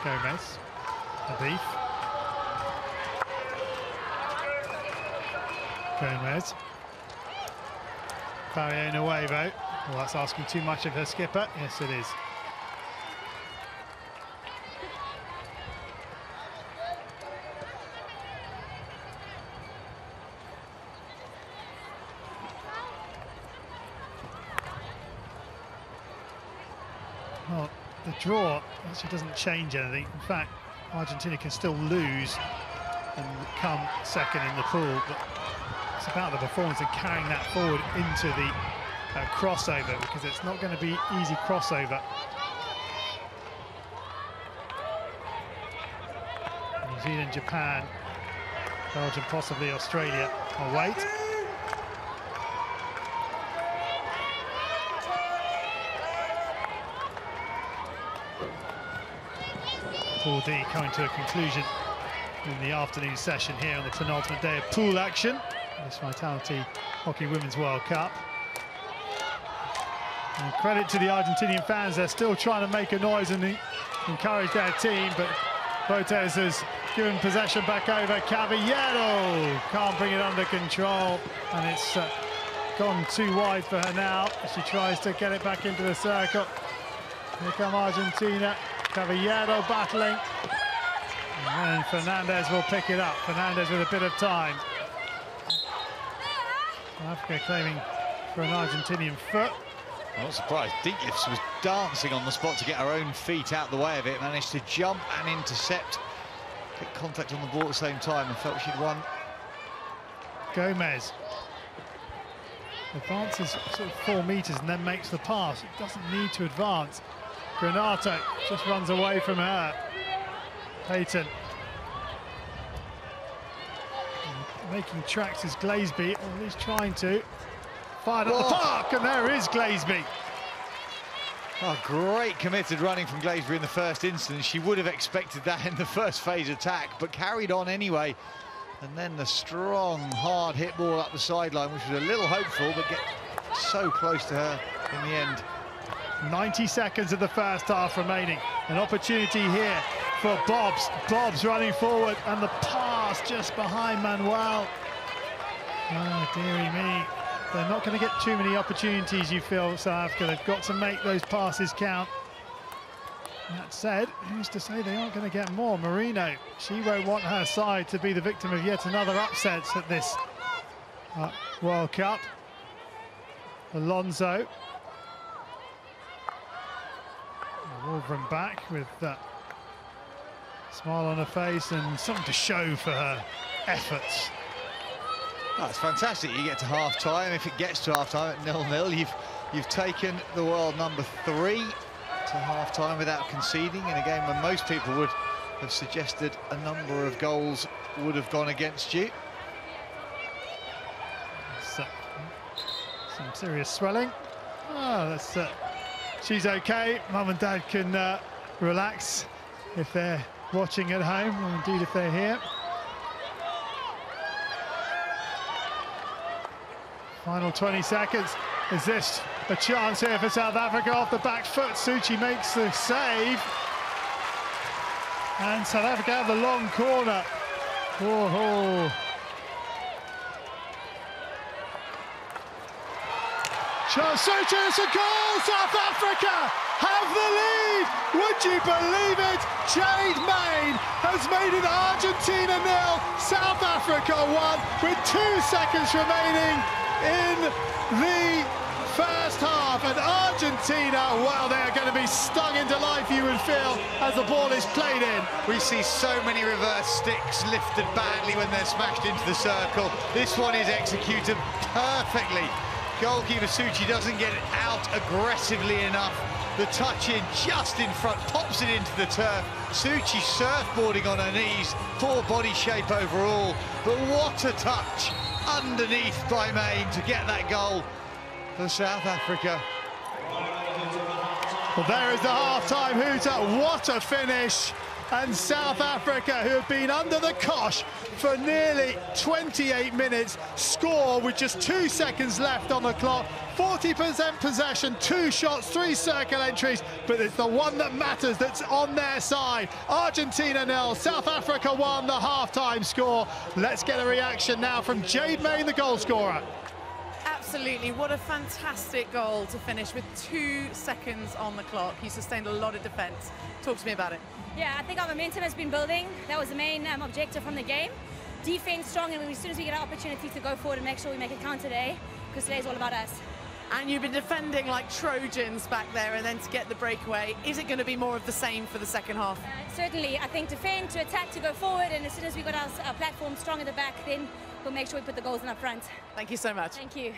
Gomez, Habif. Gomez. Barrionuevo. Well, that's asking too much of her skipper. Yes, it is. Well, the draw actually doesn't change anything. In fact, Argentina can still lose and come second in the pool, but it's about the performance and carrying that forward into the uh, crossover because it's not going to be easy crossover. New Zealand, Japan, Belgium, possibly Australia. I'll wait. 4D coming to a conclusion in the afternoon session here on the penultimate day of pool action. This Vitality Hockey Women's World Cup. And credit to the Argentinian fans, they're still trying to make a noise and encourage their team, but Botez has given possession back over. Caballero can't bring it under control, and it's uh, gone too wide for her now. She tries to get it back into the circle. Here come Argentina. Caballero battling. And Fernandez will pick it up. Fernandez with a bit of time. Africa claiming for an Argentinian foot. I'm not surprised. Deetlefs was dancing on the spot to get her own feet out the way of it. Managed to jump and intercept. Get contact on the ball at the same time and felt she'd won. Gomez advances sort of four metres and then makes the pass. It doesn't need to advance. Granatto just runs away from her. Paton. Making tracks is Glasby, or oh, at least trying to. Fired at the park, and there is Glasby. Oh, great committed running from Glasby in the first instance. She would have expected that in the first phase attack, but carried on anyway. And then the strong, hard hit ball up the sideline, which was a little hopeful, but get so close to her in the end. 90 seconds of the first half remaining. An opportunity here for Bobbs. Bobbs running forward and the pass just behind Manuel. Oh, dearie me. They're not going to get too many opportunities, you feel, South Africa. They've got to make those passes count. That said, who's to say they aren't going to get more? Merino, she won't want her side to be the victim of yet another upset at this uh, World Cup. Alonso Wolverine back with that smile on her face and something to show for her efforts. That's oh, fantastic. You get to half time. If it gets to half time at nil-nil, you've you've taken the world number three to half time without conceding in a game when most people would have suggested a number of goals would have gone against you. So, some serious swelling. Oh, that's uh, she's okay. Mum and Dad can uh, relax if they're watching at home, or indeed if they're here. Final 20 seconds. Is this a chance here for South Africa off the back foot? Succi makes the save. And South Africa have the long corner. Oh, Succi, it's a goal! South Africa have the lead! Would you believe it? Jade Mayne has made it Argentina nil, South Africa one, with two seconds remaining in the first half. And Argentina, well, they are going to be stung into life, you would feel, as the ball is played in. We see so many reverse sticks lifted badly when they're smashed into the circle. This one is executed perfectly Goalkeeper Succi doesn't get it out aggressively enough. The touch in just in front, pops it into the turf. Succi surfboarding on her knees, poor body shape overall. But what a touch underneath by Mayne to get that goal for South Africa. Well, there is the half-time hooter. What a finish and South Africa, who have been under the cosh for nearly 28 minutes, score with just two seconds left on the clock. 40% possession, two shots, three circle entries, but it's the one that matters that's on their side. Argentina nil, South Africa won the half-time score. Let's get a reaction now from Jade Mayne, the goal scorer. Absolutely, what a fantastic goal to finish with two seconds on the clock. He sustained a lot of defence. Talk to me about it. Yeah, I think our momentum has been building. That was the main um, objective from the game. Defense strong, and as soon as we get an opportunity to go forward and make sure we make it count today, because today's all about us. and you've been defending like Trojans back there and then to get the breakaway. Is it going to be more of the same for the second half? Uh, certainly, I think defend, to attack, to go forward, and as soon as we got our, our platform strong at the back, then we'll make sure we put the goals in up front. Thank you so much. Thank you.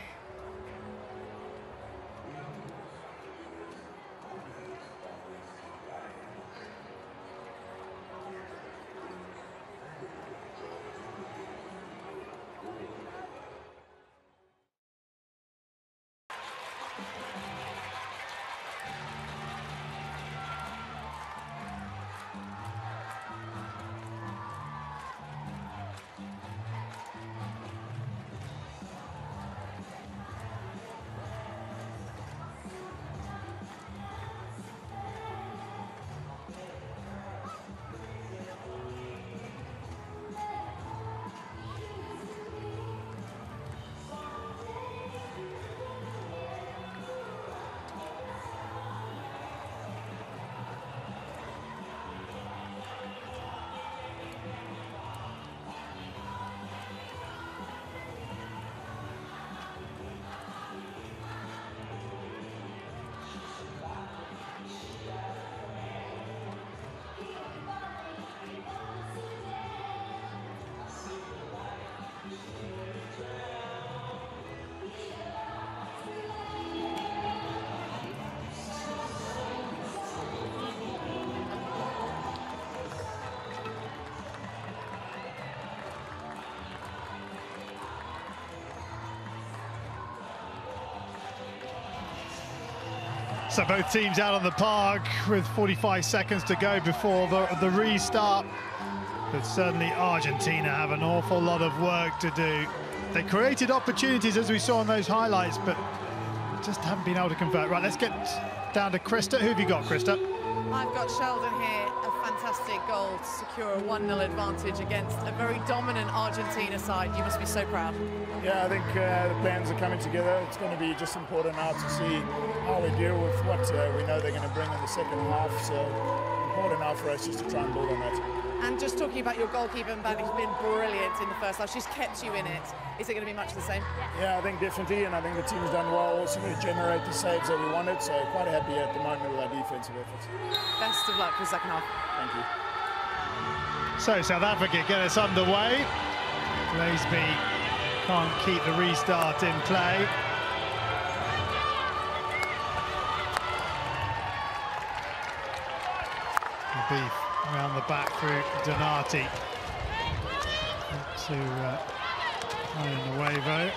So both teams out on the park with 45 seconds to go before the, the restart. But certainly Argentina have an awful lot of work to do. They created opportunities as we saw in those highlights, but just haven't been able to convert. Right, let's get down to Krista. Who have you got, Krista? I've got Sheldon here, goal to secure a 1-0 advantage against a very dominant Argentina side. You must be so proud. Yeah, I think uh, the plans are coming together. It's going to be just important now to see how we deal with what uh, we know they're going to bring in the second half. So important now for us just to try and build on that. And just talking about your goalkeeper, Mbande, has been brilliant in the first half. She's kept you in it. Is it going to be much the same? Yeah, I think definitely, and I think the team's done well also to generate the saves that we wanted. So quite happy at the moment with our defensive efforts. Best of luck for the second half. Thank you. So South Africa get us underway. Laisby can't keep the restart in play. The beef around the back through Donati. To uh, Ian Nuevo.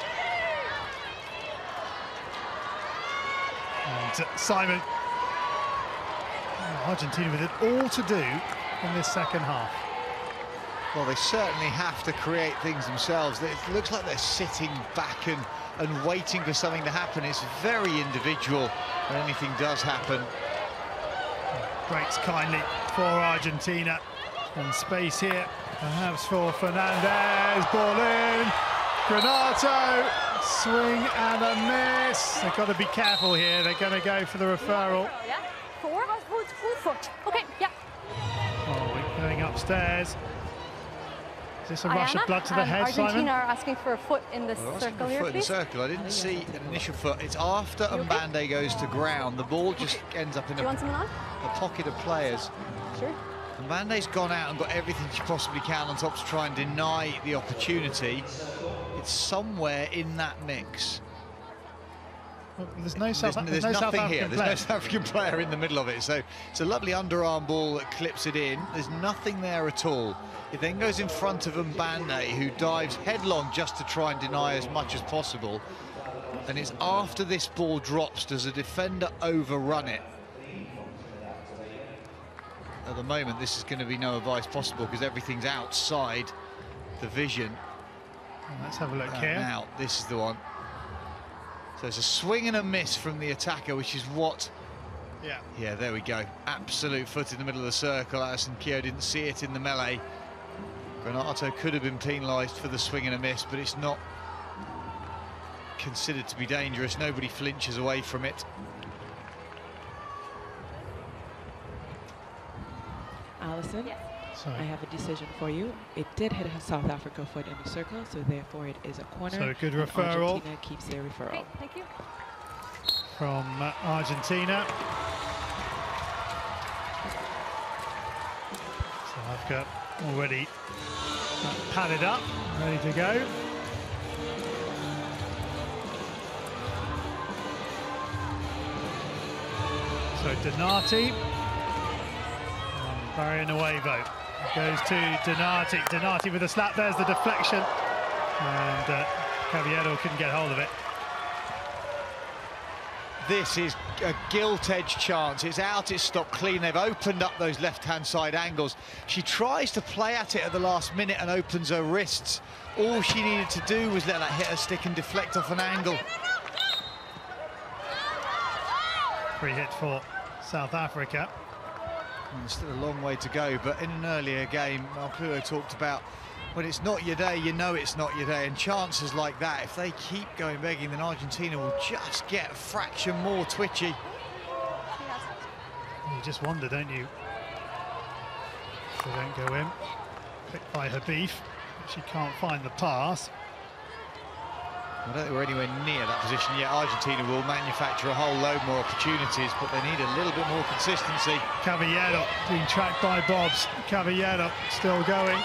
And uh, Simon. Argentina with it all to do in this second half. Well, they certainly have to create things themselves. It looks like they're sitting back and, and waiting for something to happen. It's very individual when anything does happen. Breaks kindly for Argentina. And space here, perhaps for Fernandez. Ball in. Granatto. Swing and a miss. They've got to be careful here. They're going to go for the referral. Yeah. Four. Who's, who's foot? Okay. Yeah. Oh, we're going upstairs. Is this a rush of blood to the um, head, Argentina Simon? are asking for a foot in the Well, circle here, foot in the circle. I didn't see an initial foot. It's after Mbande goes to ground. The ball just ends up in a, you want someone on? a pocket of players. Sure. Mbande's gone out and got everything she possibly can on top to try and deny the opportunity. It's somewhere in that mix. Well, There's no South, there's, there's there's no South nothing here. African There's no. South African player in the middle of it. So it's a lovely underarm ball that clips it in. There's nothing there at all. It then goes in front of Mbande, who dives headlong just to try and deny as much as possible. And it's after this ball drops, does a defender overrun it? At the moment, this is going to be no advice possible because everything's outside the vision. Let's have a look Uh, here. Now, this is the one. So it's a swing and a miss from the attacker, which is what... Yeah. Yeah, there we go. Absolute foot in the middle of the circle. Alison Keogh didn't see it in the melee. Granatto could have been penalised for the swing and a miss, but it's not considered to be dangerous. Nobody flinches away from it. Alison, Sorry. I have a decision for you. It did hit a South Africa foot in the circle, so therefore it is a corner. So good referral. Argentina keeps their referral. Okay. Thank you. from uh, Argentina. South Africa already padded up, ready to go. So Donati, and Barrionuevo goes to Donati. Donati with a slap, there's the deflection. And uh, couldn't get hold of it. This is a gilt-edged chance. It's out, it's stopped clean. They've opened up those left-hand side angles. She tries to play at it at the last minute and opens her wrists. All she needed to do was let that hit her stick and deflect off an angle. Free hit for South Africa. And still a long way to go, but in an earlier game, Malcluo talked about when it's not your day, you know it's not your day, and chances like that, if they keep going begging, then Argentina will just get a fraction more twitchy. You just wonder, don't you? If they don't go in. Picked by Habif. She can't find the pass. I don't think we're anywhere near that position yet. Argentina will manufacture a whole load more opportunities, but they need a little bit more consistency. Caballero being tracked by Bobbs. Caballero still going.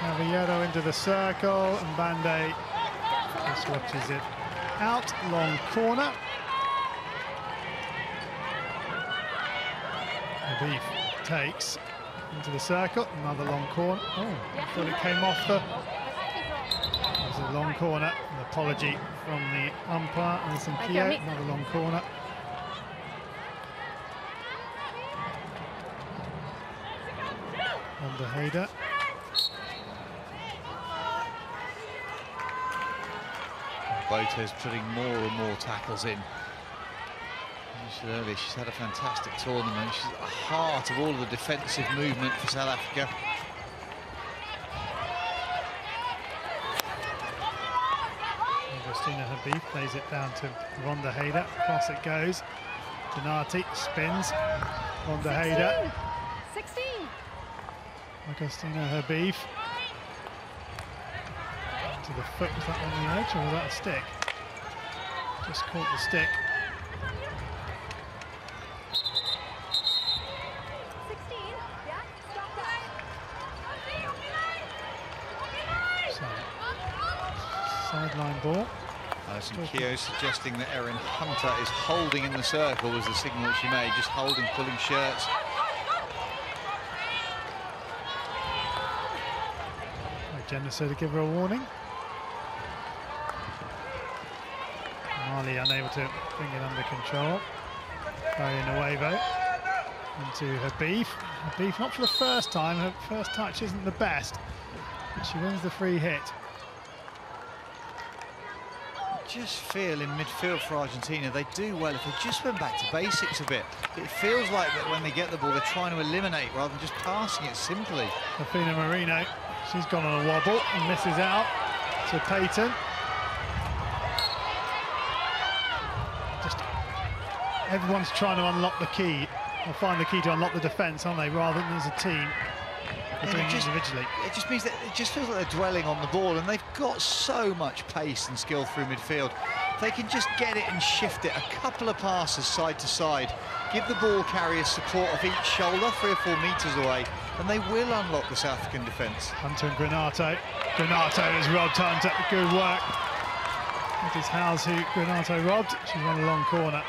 Caballero into the circle, and Mbande just watches it out. Long corner. Habif takes into the circle. Another long corner. Oh, I thought it came off the it was a long corner. An apology from the umpire, Alison you, Another long corner. The Hader. Bote's putting more and more tackles in. As earlier, she's had a fantastic tournament. She's at the heart of all of the defensive movement for South Africa. Agustina Habif plays it down to von der Heyde. Cross it goes. Donati spins. von der Heyde. 16. Agustina Habif. To the foot, was that on the edge or was that a stick? Just caught the stick. 16. Yeah. Stop that. So, sideline ball. Alison Talking. Keogh suggesting that Erin Hunter is holding in the circle was the signal that she made, just holding, pulling shirts. Jenna said to give her a warning. Unable to bring it under control. Barrionuevo into Habif. Habif not for the first time, her first touch isn't the best. But she wins the free hit. Just feel in midfield for Argentina, they do well if they just went back to basics a bit. It feels like that when they get the ball, they're trying to eliminate rather than just passing it simply. Afina Merino, she's gone on a wobble and misses out to Paton. Everyone's trying to unlock the key or find the key to unlock the defence, aren't they? Rather than as a team, it just- individually. It just means that it just feels like they're dwelling on the ball, and they've got so much pace and skill through midfield. They can just get it and shift it a couple of passes side to side, give the ball carriers support of each shoulder, three or four metres away, and they will unlock the South African defence. Hunter and Granatto. Granatto has robbed Hunter. Good work. It is Gouws who Granatto robbed. She's on a long corner.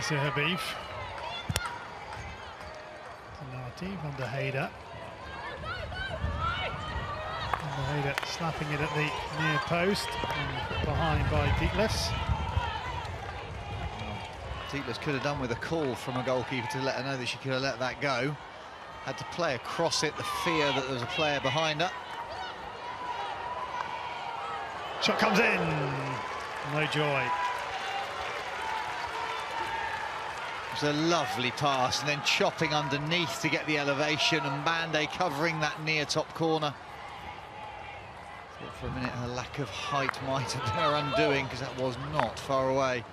Valencia Habif. Donati, Van der Heyde. Van der Heyde slapping it at the near post and behind by Deetlefs. Deetlefs could have done with a call from a goalkeeper to let her know that she could have let that go. Had to play across it, the fear that there was a player behind her. Shot comes in. No joy. It was a lovely pass and then chopping underneath to get the elevation and Mbande covering that near top corner. Thought for a minute her lack of height might have been her undoing because that was not far away.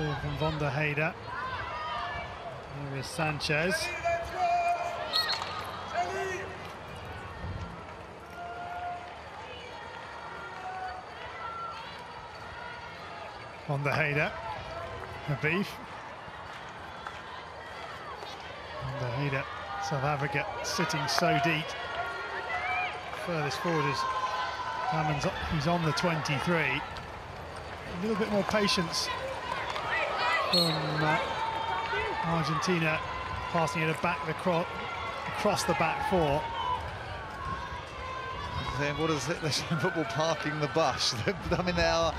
Ball from Von der Heyde. Here is Sanchez. Von der Heyde. Habif. Von der Heyde. South Africa sitting so deep. Furthest forward is Hammond's, he's on the 23. A little bit more patience from uh, Argentina, passing it back the cro across the back four. Then what is it? There's football parking the bus. I mean, they are,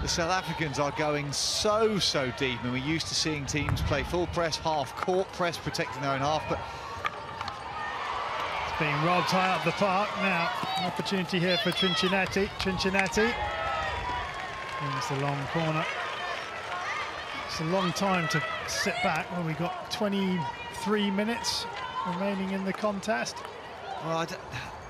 the South Africans are going so, so deep. Mean, we're used to seeing teams play full press, half court press, protecting their own half, but It's being robbed high up the park. Now, an opportunity here for Trinchinetti. Trinchinetti. Brings the long corner. It's a long time to sit back when we've got 23 minutes remaining in the contest. Well, I, d-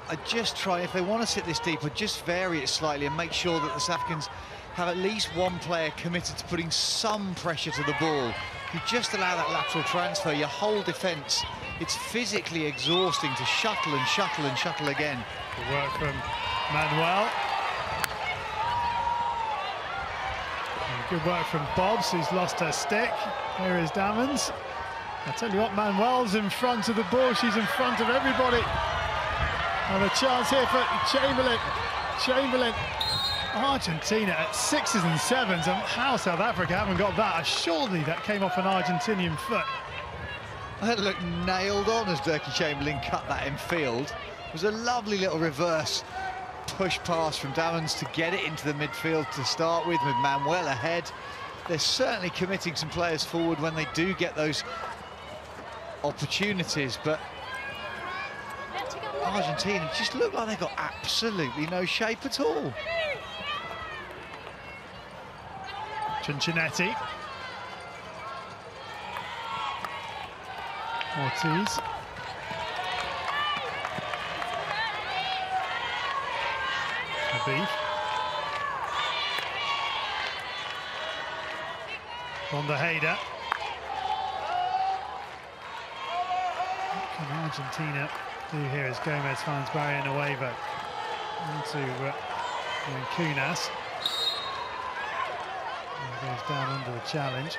I just try, if they want to sit this deep, I'd just vary it slightly and make sure that the South Africans have at least one player committed to putting some pressure to the ball. You just allow that lateral transfer, your whole defence, it's physically exhausting to shuttle and shuttle and shuttle again. Good work from Manuel. Good work from Bobbs, who's lost her stick. Here is Damons. I tell you what, Manuel's in front of the ball. She's in front of everybody. And a chance here for Chamberlain. Chamberlain. Argentina at sixes and sevens. And how South Africa haven't got that? Uh, surely that came off an Argentinian foot. That looked nailed on as Dirkie Chamberlain cut that in field. It was a lovely little reverse push pass from Damons to get it into the midfield to start with, with Manuel ahead. They're certainly committing some players forward when they do get those opportunities, but Argentina just look like they've got absolutely no shape at all. Trinchinetti. Ortiz. Habif. Von der. What can Argentina do here as Gomez finds Barrionuevo into uh, Kunas. Goes down under the challenge.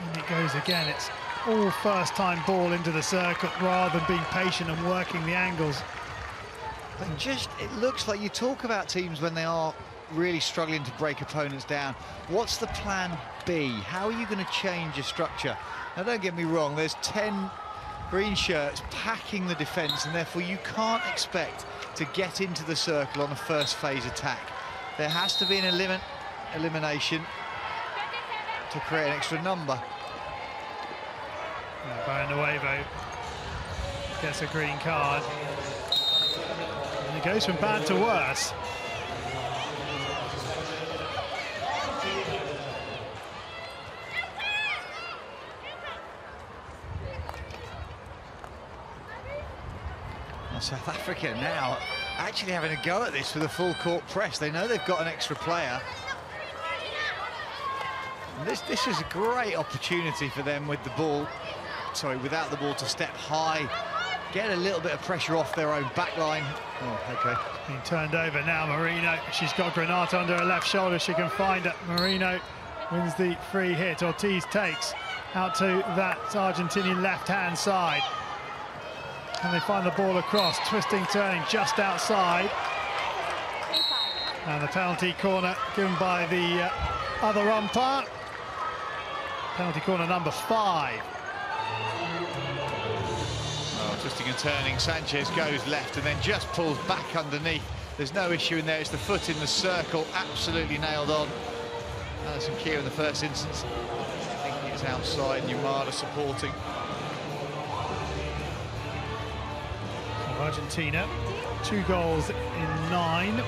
And it goes again. It's all first-time ball into the circle rather than being patient and working the angles. But just, it looks like you talk about teams when they are really struggling to break opponents down. What's the plan B? How are you going to change your structure? Now, don't get me wrong, there's 10 green shirts packing the defence, and therefore you can't expect to get into the circle on a first phase attack. There has to be an elimin elimination to create an extra number. Uh, Nuevo gets a green card. And it goes from bad to worse. South Africa now actually having a go at this with a full court press. They know they've got an extra player. And this this is a great opportunity for them with the ball, sorry, without the ball to step high, get a little bit of pressure off their own back line. Oh, okay. Being turned over now, Merino. She's got Granatto under her left shoulder. She can find it. Merino wins the free hit. Ortiz takes out to that Argentinian left-hand side. And they find the ball across, twisting, turning just outside. And the penalty corner given by the uh, other umpire. Penalty corner number five. Twisting and turning. Sanchez goes left and then just pulls back underneath. There's no issue in there. It's the foot in the circle, absolutely nailed on. Alison Keir in the first instance. I think it's outside. Numada supporting. Argentina, two goals in nine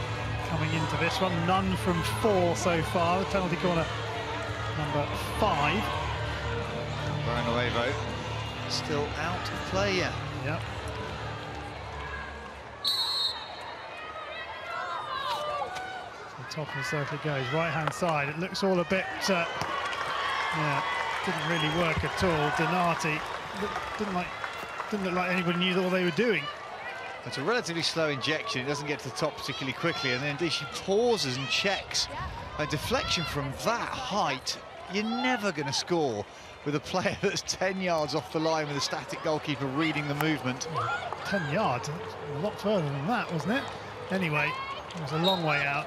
coming into this one. None from four so far. The penalty corner number five. Nuevo still out of play yet. Yep. top of the circle it goes, right hand side. It looks all a bit, uh, yeah, didn't really work at all. Donati didn't like, didn't look like anybody knew what they were doing. It's a relatively slow injection. It doesn't get to the top particularly quickly, and then indeed she pauses and checks. A deflection from that height, you're never going to score with a player that's 10 yards off the line with a static goalkeeper reading the movement. 10 yards, a lot further than that, wasn't it? Anyway, it was a long way out.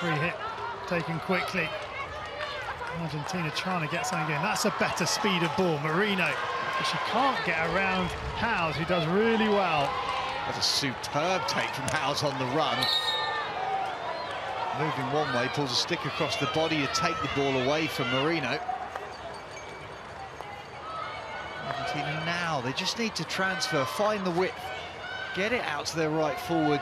Free hit taken quickly. Argentina trying to get something going. That's a better speed of ball. Merino, but she can't get around Gouws, who does really well. That's a superb take from Gouws on the run. Moving one way, pulls a stick across the body to take the ball away from Merino. Argentina now, they just need to transfer, find the width, get it out to their right forward.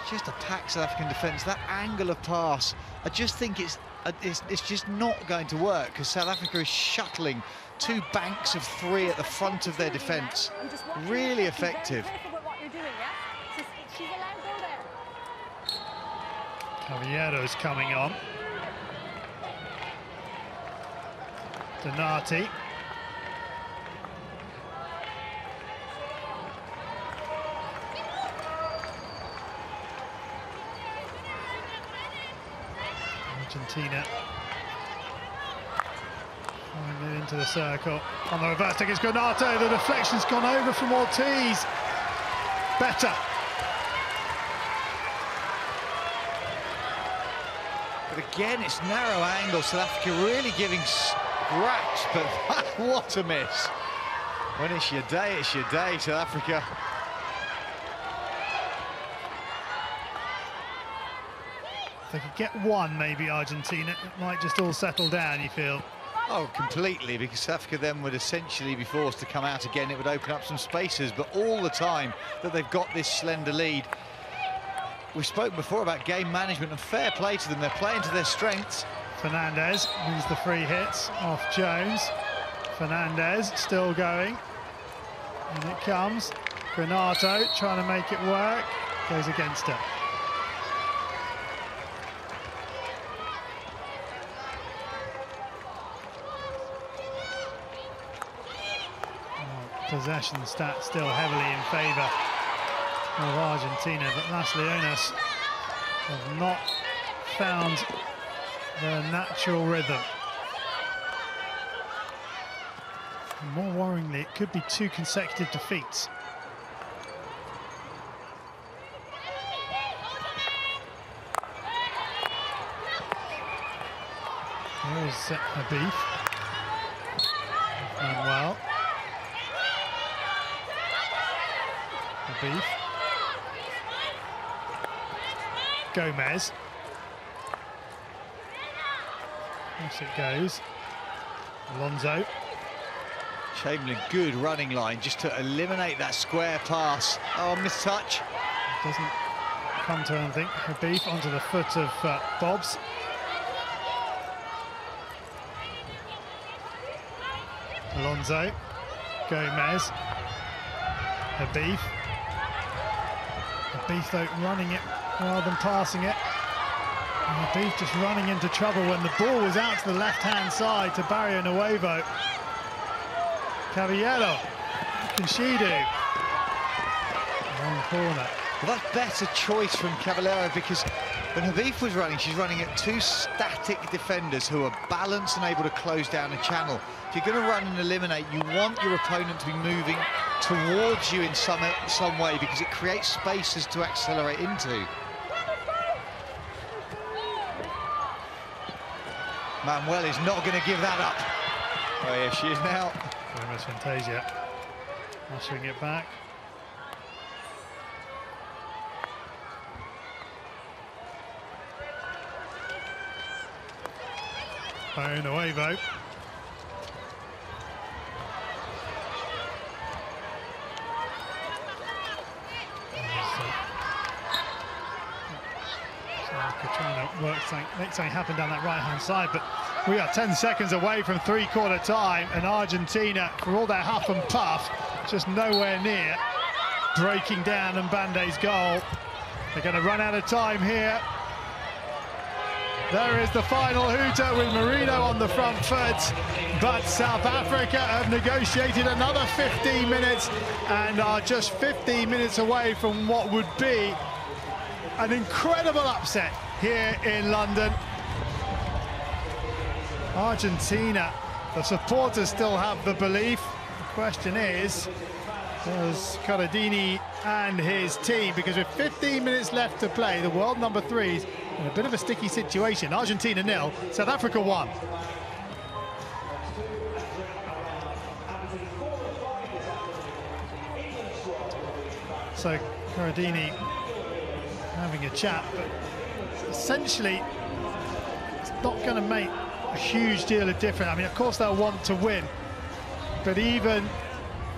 It's just a packed South African defence. That angle of pass, I just think it's uh, it's, it's, just not going to work because South Africa is shuttling two banks of three at the front of their defence. Really effective. Cavallero's coming on. Donati. Argentina. Finding into the circle. On the reverse take, it's Granatto. The deflection's gone over from Ortiz. Better. But again, it's narrow angle. South Africa really giving but what a miss. When it's your day, it's your day, South Africa. If they could get one, maybe Argentina, it might just all settle down, you feel? Oh, completely, because South Africa then would essentially be forced to come out again. It would open up some spaces, but all the time that they've got this slender lead, we've spoken before about game management and fair play to them. They're playing to their strengths. Fernandez wins the free hits off Jones. Fernandez still going. And it comes. Granatto trying to make it work. Goes against her. possession stats still heavily in favour of Argentina, but Las Leonas have not found their natural rhythm. And more worryingly, it could be two consecutive defeats. Here's Habif. Done well. Habif. Gomez. Yes, it goes. Alonso. Chamberlain, good running line, just to eliminate that square pass. Oh, missed touch. Doesn't come to anything. Habif onto the foot of uh, Bobbs. Alonso. Gomez. Habif. Habif, though, running it rather than passing it. Habif just running into trouble when the ball was out to the left-hand side to Barrio Nuevo. Cavallero, what can she do? Wrong corner. Well, that's better choice from Cavallero because when Habif was running, she's running at two static defenders who are balanced and able to close down a channel. If you're going to run and eliminate, you want your opponent to be moving towards you in some, some way because it creates spaces to accelerate into. Manuel is not going to give that up. Oh, yeah, she is now. Gomez Fantasia ushering it back. Barrionuevo. trying to work make something happen down that right-hand side, but we are 10 seconds away from three-quarter time, and Argentina, for all their huff and puff, just nowhere near breaking down Mbande's goal. They're going to run out of time here. There is the final hooter with Merino on the front foot. But South Africa have negotiated another 15 minutes and are just 15 minutes away from what would be an incredible upset here in London. Argentina, the supporters still have the belief. The question is, does Corradini and his team, because with 15 minutes left to play, the world number threes in a bit of a sticky situation. Argentina nil, South Africa one. So Corradini having a chat, but essentially it's not going to make a huge deal of difference. I mean, of course they'll want to win, but even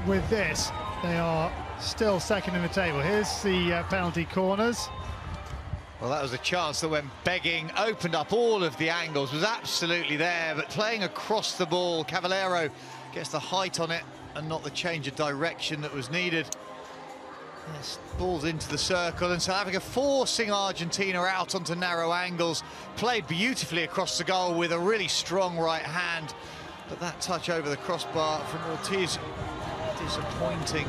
with this, they are still second in the table. Here's the uh, penalty corners. Well, that was a chance that went begging, opened up all of the angles, was absolutely there, but playing across the ball, Cavallero gets the height on it and not the change of direction that was needed. Yes, balls into the circle and South Africa forcing Argentina out onto narrow angles. Played beautifully across the goal with a really strong right hand. But that touch over the crossbar from Ortiz, disappointing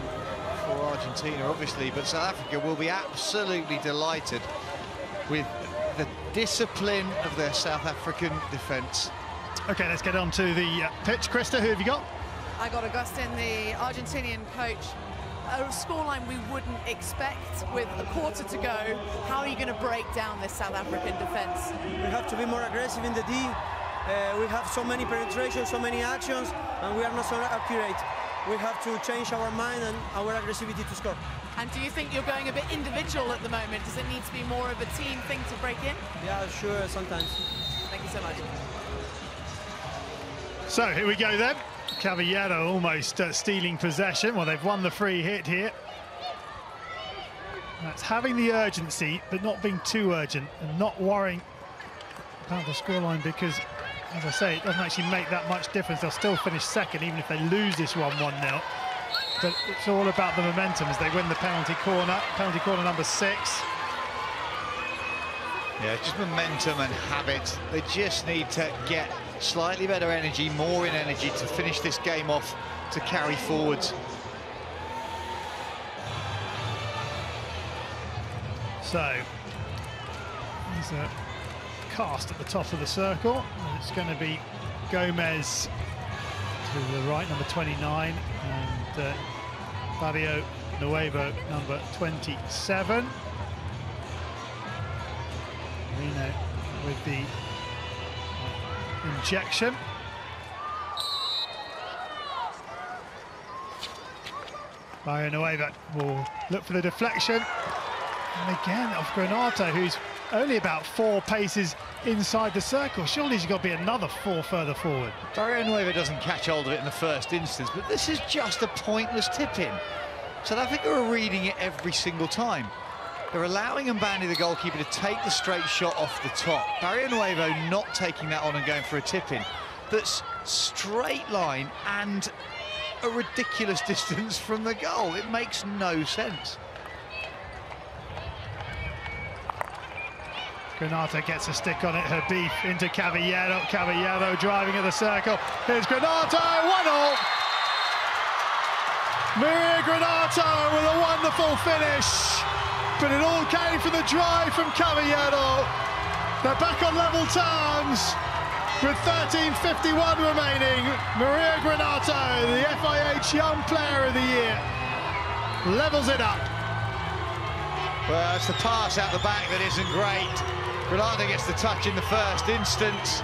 for Argentina, obviously. But South Africa will be absolutely delighted with the discipline of their South African defence. Okay, let's get on to the uh, pitch. Krista, who have you got? I got Augustin, the Argentinian coach. A scoreline we wouldn't expect with a quarter to go. How are you going to break down this South African defence? We have to be more aggressive in the D. Uh, we have so many penetrations, so many actions, and we are not so accurate. We have to change our mind and our aggressivity to score. And do you think you're going a bit individual at the moment? Does it need to be more of a team thing to break in? Yeah, sure, sometimes. Thank you so much. So here we go then. Cavallero almost uh, stealing possession. Well, they've won the free hit here. That's having the urgency, but not being too urgent and not worrying about the scoreline because, as I say, it doesn't actually make that much difference. They'll still finish second, even if they lose this one 1-0. But it's all about the momentum as they win the penalty corner. Penalty corner number six. Yeah, just momentum and habit. They just need to get slightly better energy, more in energy to finish this game off, to carry forwards. So, there's a cast at the top of the circle. It's going to be Gomez to the right, number 29, and uh, Fabio Nuevo, number 27. Reno with the injection. Mario Nueva will look for the deflection. And again, of Granatto, who's only about four paces inside the circle. Surely he's got to be another four further forward. Barrionuevo doesn't catch hold of it in the first instance, but this is just a pointless tip-in. South Africa are reading it every single time. They're allowing Mbande, the goalkeeper, to take the straight shot off the top. Barrionuevo not taking that on and going for a tip-in. That's straight line and a ridiculous distance from the goal. It makes no sense. Granatto gets a stick on it, her beef into Cavallero. Cavallero driving at the circle. Here's Granatto, 1-0. Maria Granatto with a wonderful finish but it all came from the drive from Cavallero. They're back on level terms with 13.51 remaining. Maria Granatto, the FIH Young Player of the Year, levels it up. Well, it's the pass out the back that isn't great. Granatto gets the touch in the first instance,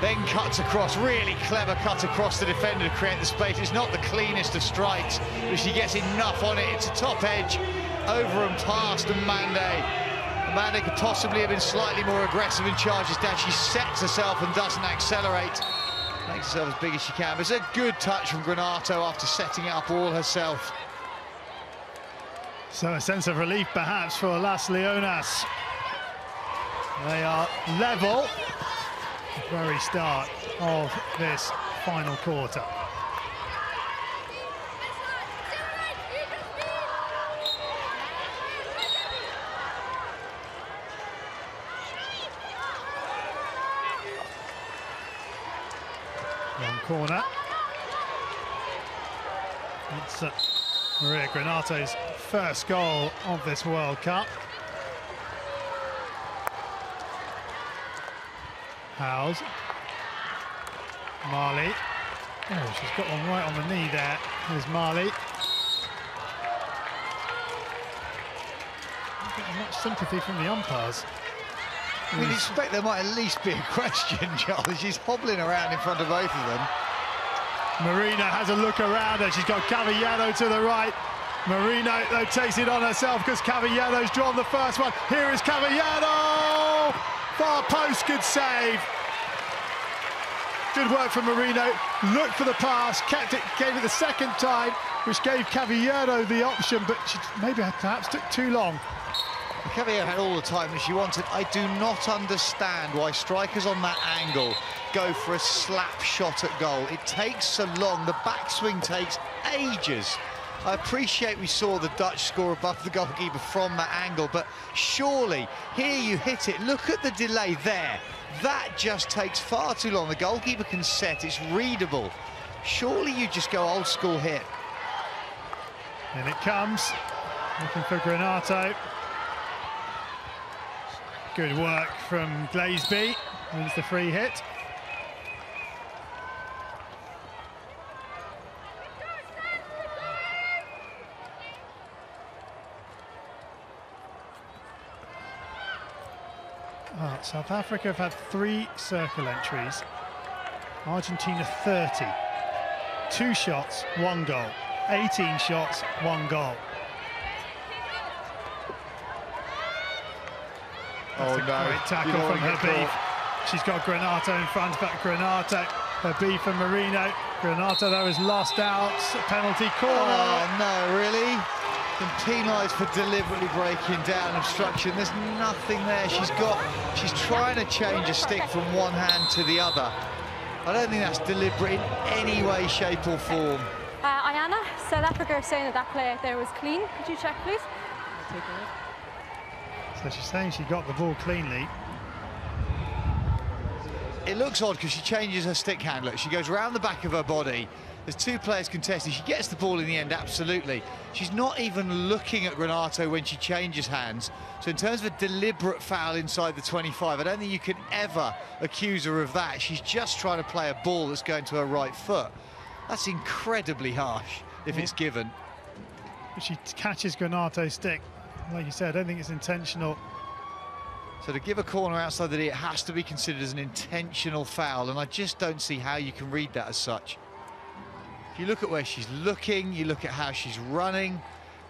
then cuts across, really clever cut across the defender to create the space. It's not the cleanest of strikes, but she gets enough on it. It's a top edge, over and past Mbande. Mbande could possibly have been slightly more aggressive and charges down. She sets herself and doesn't accelerate. Makes herself as big as she can. It's a good touch from Granatto after setting it up all herself. So a sense of relief perhaps for Las Leonas. They are level very start of this final quarter. One corner. It's uh, Maria Granatto's first goal of this World Cup. Gouws. Marley. Oh, she's got one right on the knee there. There's Marley. Much sympathy from the umpires. We'd expect there might at least be a question, Charlie. She's hobbling around in front of both of them. Merino has a look around her. She's got Cavallero to the right. Merino, though, takes it on herself because Cavallero's drawn the first one. Here is Cavallero! Far post, good save. Good work from Merino. Looked for the pass, kept it, gave it the second time, which gave Cavallero the option, but she maybe perhaps took too long. Cavallero had all the time she wanted. I do not understand why strikers on that angle go for a slap shot at goal. It takes so long. The backswing takes ages. I appreciate we saw the Dutch score above the goalkeeper from that angle, but surely here you hit it. Look at the delay there. That just takes far too long. The goalkeeper can set, it's readable. Surely you just go old school hit. And it comes, looking for Granatto. Good work from Glasby, wins the free hit. Oh, South Africa have had three circle entries. Argentina 30. Two shots, one goal. 18 shots, one goal. That's Oh, a no. great tackle from Habif. She's got Granatto in front, back Granatto. Habif from Merino. Granatto though is lost out. Penalty corner. Oh, no, really? Been penalised for deliberately breaking down obstruction. There's nothing there. She's got, she's trying to change a stick from one hand to the other. I don't think that's deliberate in any way, shape or form. Uh, Ayana, South Africa are saying that that play there was clean. Could you check, please? I'll take a look. So she's saying she got the ball cleanly. It looks odd because she changes her stick handler. She goes around the back of her body. There's two players contesting. She gets the ball in the end, absolutely. She's not even looking at Granatto when she changes hands. So in terms of a deliberate foul inside the 25, I don't think you can ever accuse her of that. She's just trying to play a ball that's going to her right foot. That's incredibly harsh if it's given. But she catches Granatto's stick. Like you said, I don't think it's intentional. So to give a corner outside the D, it has to be considered as an intentional foul, and I just don't see how you can read that as such. If you look at where she's looking, you look at how she's running,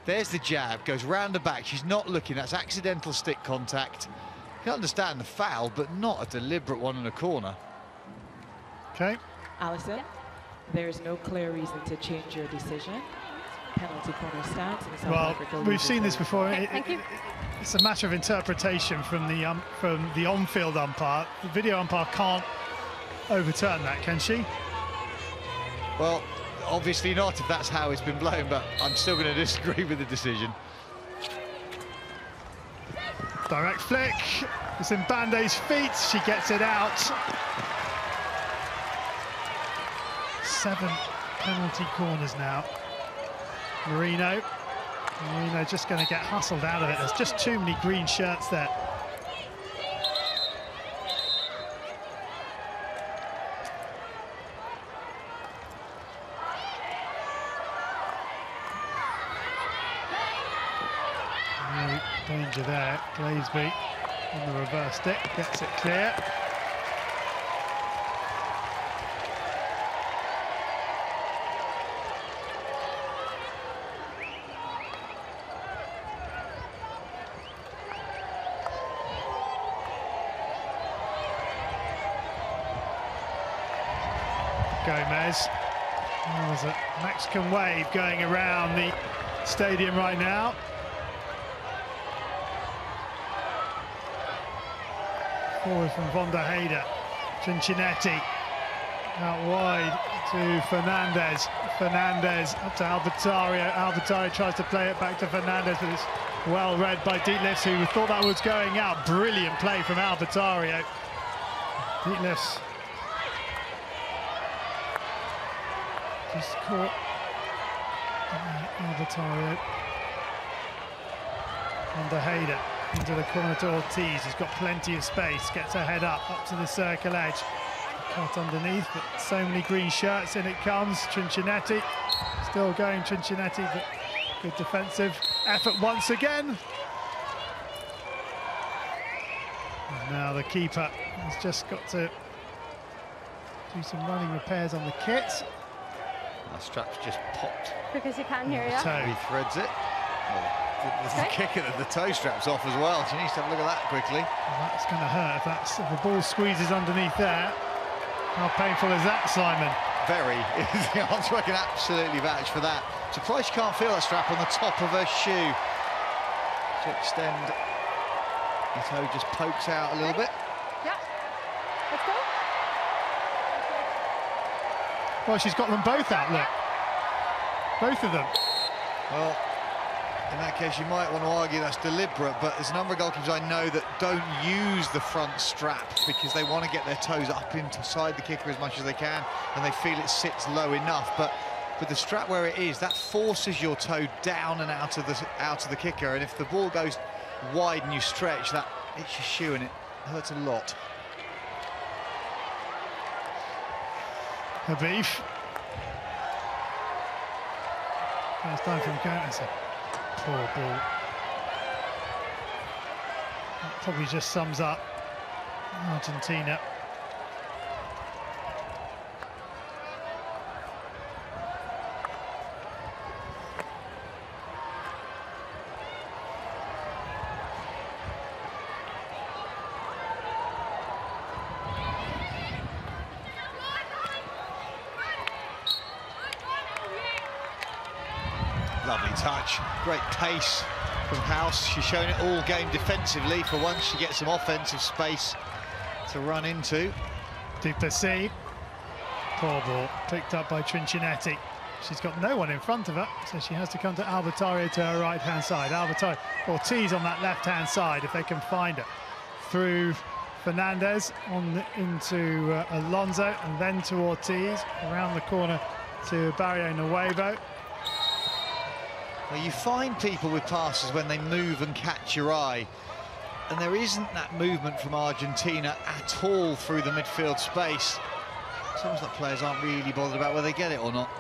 there's the jab, goes round the back, she's not looking, that's accidental stick contact. You can understand the foul, but not a deliberate one in a corner. Okay. Alison, there is no clear reason to change your decision. Penalty corner stands. and South Well, Africa we've loses seen this before. Okay, It- thank it- you. It's a matter of interpretation from the um, from the on-field umpire. The video umpire can't overturn that, can she? Well, obviously not if that's how it's been blown, but I'm still going to disagree with the decision. Direct flick. It's in Bande's feet. She gets it out. Seven penalty corners now. Merino. Merino just going to get hustled out of it. There's just too many green shirts there. No danger there. Glasby on the reverse stick gets it clear. Gomez. There's a Mexican wave going around the stadium right now. Forward from Von der. Cincinnati out wide to Fernandez. Fernandez up to Albertarrio. Albertarrio tries to play it back to Fernandez, but it's well read by Deetlefs, who thought that was going out. Brilliant play from Albertarrio. Deetlefs just caught Albertarrio under Hayder into the corner to Ortiz. He's got plenty of space, gets her head up, up to the circle edge. Cut underneath, but so many green shirts, in it comes. Trinchinetti still going, Trinchinetti, but good defensive effort once again. And now the keeper has just got to do some running repairs on the kit. Our strap's just popped. Because as you can here, Toe. yeah? He threads it. Well, the, the Okay. kicker, the toe strap's off as well. She needs to have a look at that quickly. Well, that's going to hurt if, that's, if the ball squeezes underneath there. How painful is that, Simon? Very is the answer. I can absolutely vouch for that. Surprised she can't feel that strap on the top of her shoe. To extend, the toe just pokes out a little bit. Yeah. Let's go. Well, she's got them both out, look. Both of them. Well, in that case, you might want to argue that's deliberate, but there's a number of goalkeepers I know that don't use the front strap because they want to get their toes up inside the kicker as much as they can, and they feel it sits low enough. But with the strap where it is, that forces your toe down and out of the out of the kicker, and if the ball goes wide and you stretch, that hits your shoe and it hurts a lot. Habib. First time from Gomez. Poor ball. That probably just sums up Argentina. Lovely touch, great pace from Gouws. She's shown it all game defensively. For once, she gets some offensive space to run into. du Plessis. Poor ball. Picked up by Trinchinetti. She's got no one in front of her, so she has to come to Albertarrio to her right-hand side. Albertarrio, Ortiz on that left-hand side, if they can find her. Through Fernandez on into uh, Alonso, and then to Ortiz, around the corner to Barrionuevo. Well, you find people with passes when they move and catch your eye, and there isn't that movement from Argentina at all through the midfield space. Almost like players aren't really bothered about whether they get it or not.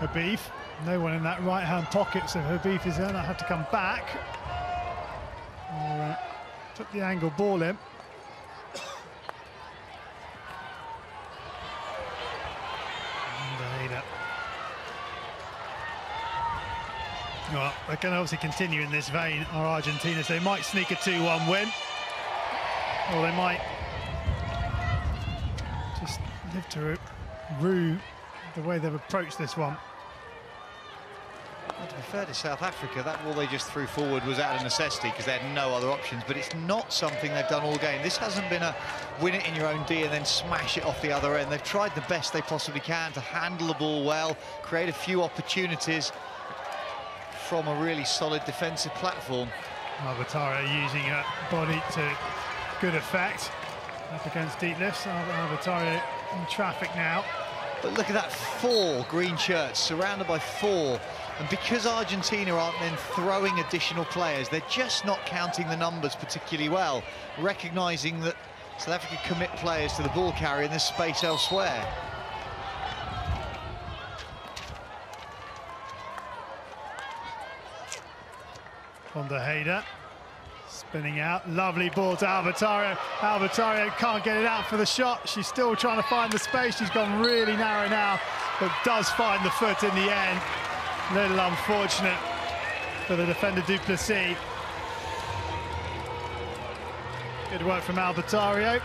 Habif, no one in that right-hand pocket, so Habif is going to have to come back. Uh, put the angle ball in. And Ada. Well, they can obviously continue in this vein, are Argentina, so they might sneak a 2-1 win. Or they might just live to rue the way they've approached this one. Well, to be fair to South Africa, that ball they just threw forward was out of necessity because they had no other options, but it's not something they've done all game. This hasn't been a win it in your own D and then smash it off the other end. They've tried the best they possibly can to handle the ball well, create a few opportunities from a really solid defensive platform. Albertarrio using her body to good effect up against Deetlefs. In traffic now. But look at that, four green shirts surrounded by four. And because Argentina aren't then throwing additional players, they're just not counting the numbers particularly well, recognising that South Africa commit players to the ball carrier and there's space elsewhere. Der Hayder spinning out. Lovely ball to Albertarrio. Albertarrio can't get it out for the shot. She's still trying to find the space. She's gone really narrow now, but does find the foot in the end. Little unfortunate for the defender du Plessis. Good work from Albertarrio.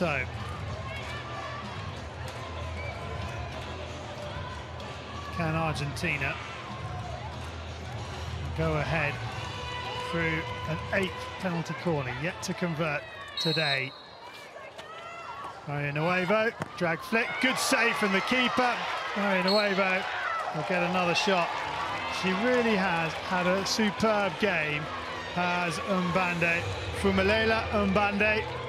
Can Argentina go ahead through an eighth penalty corner, yet to convert today? Maria Nuevo, drag flick, good save from the keeper. Maria Nuevo will get another shot. She really has had a superb game as Mbande. Phumelela Mbande.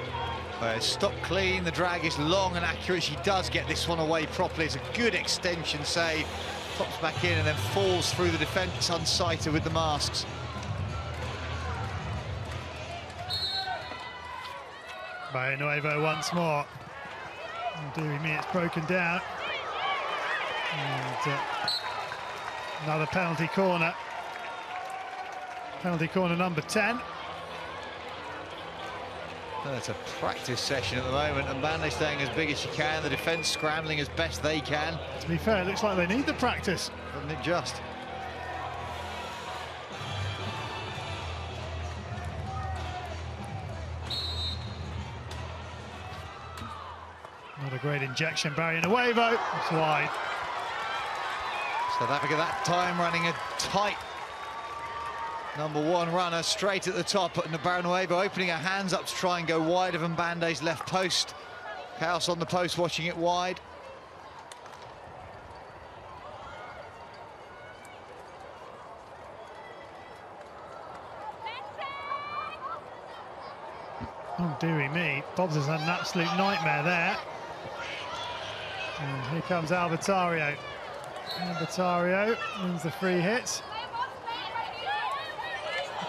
Uh, stop clean, the drag is long and accurate. She does get this one away properly. It's a good extension save. Pops back in and then falls through the defence unsighted with the masks. Nuevo once more. And dearie me, it's broken down. And uh, another penalty corner. Penalty corner number 10. Well, it's a practice session at the moment, and Bande staying as big as she can, the defence scrambling as best they can. To be fair, it looks like they need the practice. Doesn't it just? Not a great injection, Barrionuevo. It's wide. South Africa that time running a tight number one runner straight at the top. But Nuevo opening her hands up to try and go wide of Mbande's left post. Gouws on the post watching it wide. Oh, dearie me. Bobbs has had an absolute nightmare there. And here comes Albertarrio. Albertarrio wins the free hit.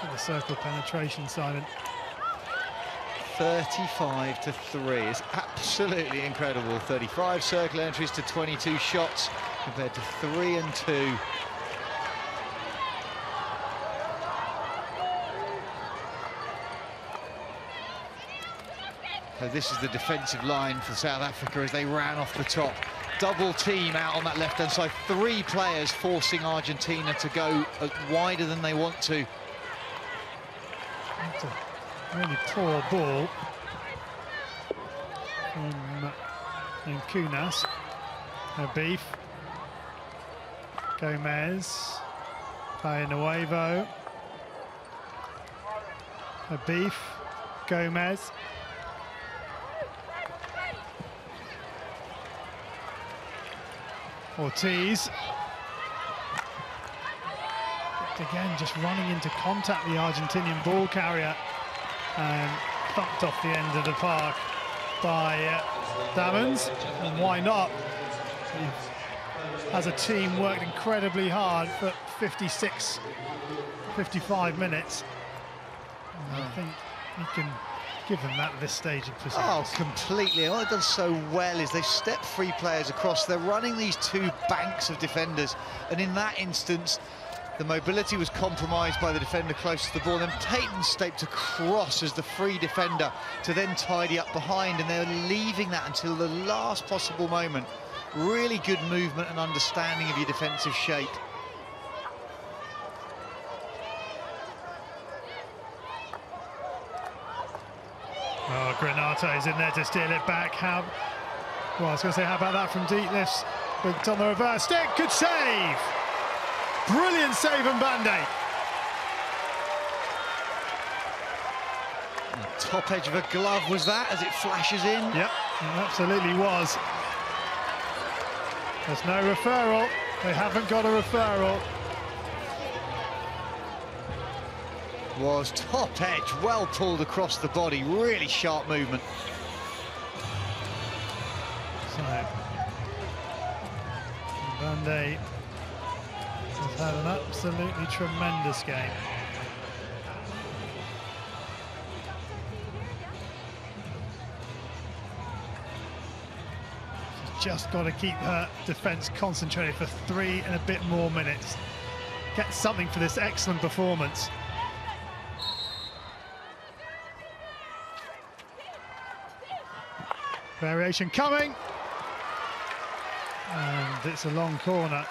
At the circle penetration, Simon. 35 to 3 is absolutely incredible. 35 circle entries to 22 shots compared to 3 and 2 So this is the defensive line for South Africa as they ran off the top. Double team out on that left-hand side. Three players forcing Argentina to go wider than they want to. That's a really poor ball from Jankunas. Habif. Gomez. Payanuevo. Habif. Gomez. Ortiz. Again, just running into contact, the Argentinian ball carrier, and thumped off the end of the park by uh, Damons. And why not? As a team, worked incredibly hard for 56, 55 minutes. And I think you can give them that at this stage of proceedings. Oh, completely. All they've done so well is they've stepped three players across. They're running these two banks of defenders. And in that instance, the mobility was compromised by the defender close to the ball. Then Paton stepped across as the free defender to then tidy up behind. And they're leaving that until the last possible moment. Really good movement and understanding of your defensive shape. Oh, Granatto is in there to steal it back. How? Well, I was going to say, how about that from deep? But on the reverse stick, good save! Brilliant save from Bande. top edge of a glove was that as it flashes in? Yep, it absolutely was. There's no referral. They haven't got a referral. was top edge, well pulled across the body, really sharp movement. So, Bande had an absolutely tremendous game. She's just got to keep her defence concentrated for three and a bit more minutes. Get something for this excellent performance. Variation coming. And it's a long corner.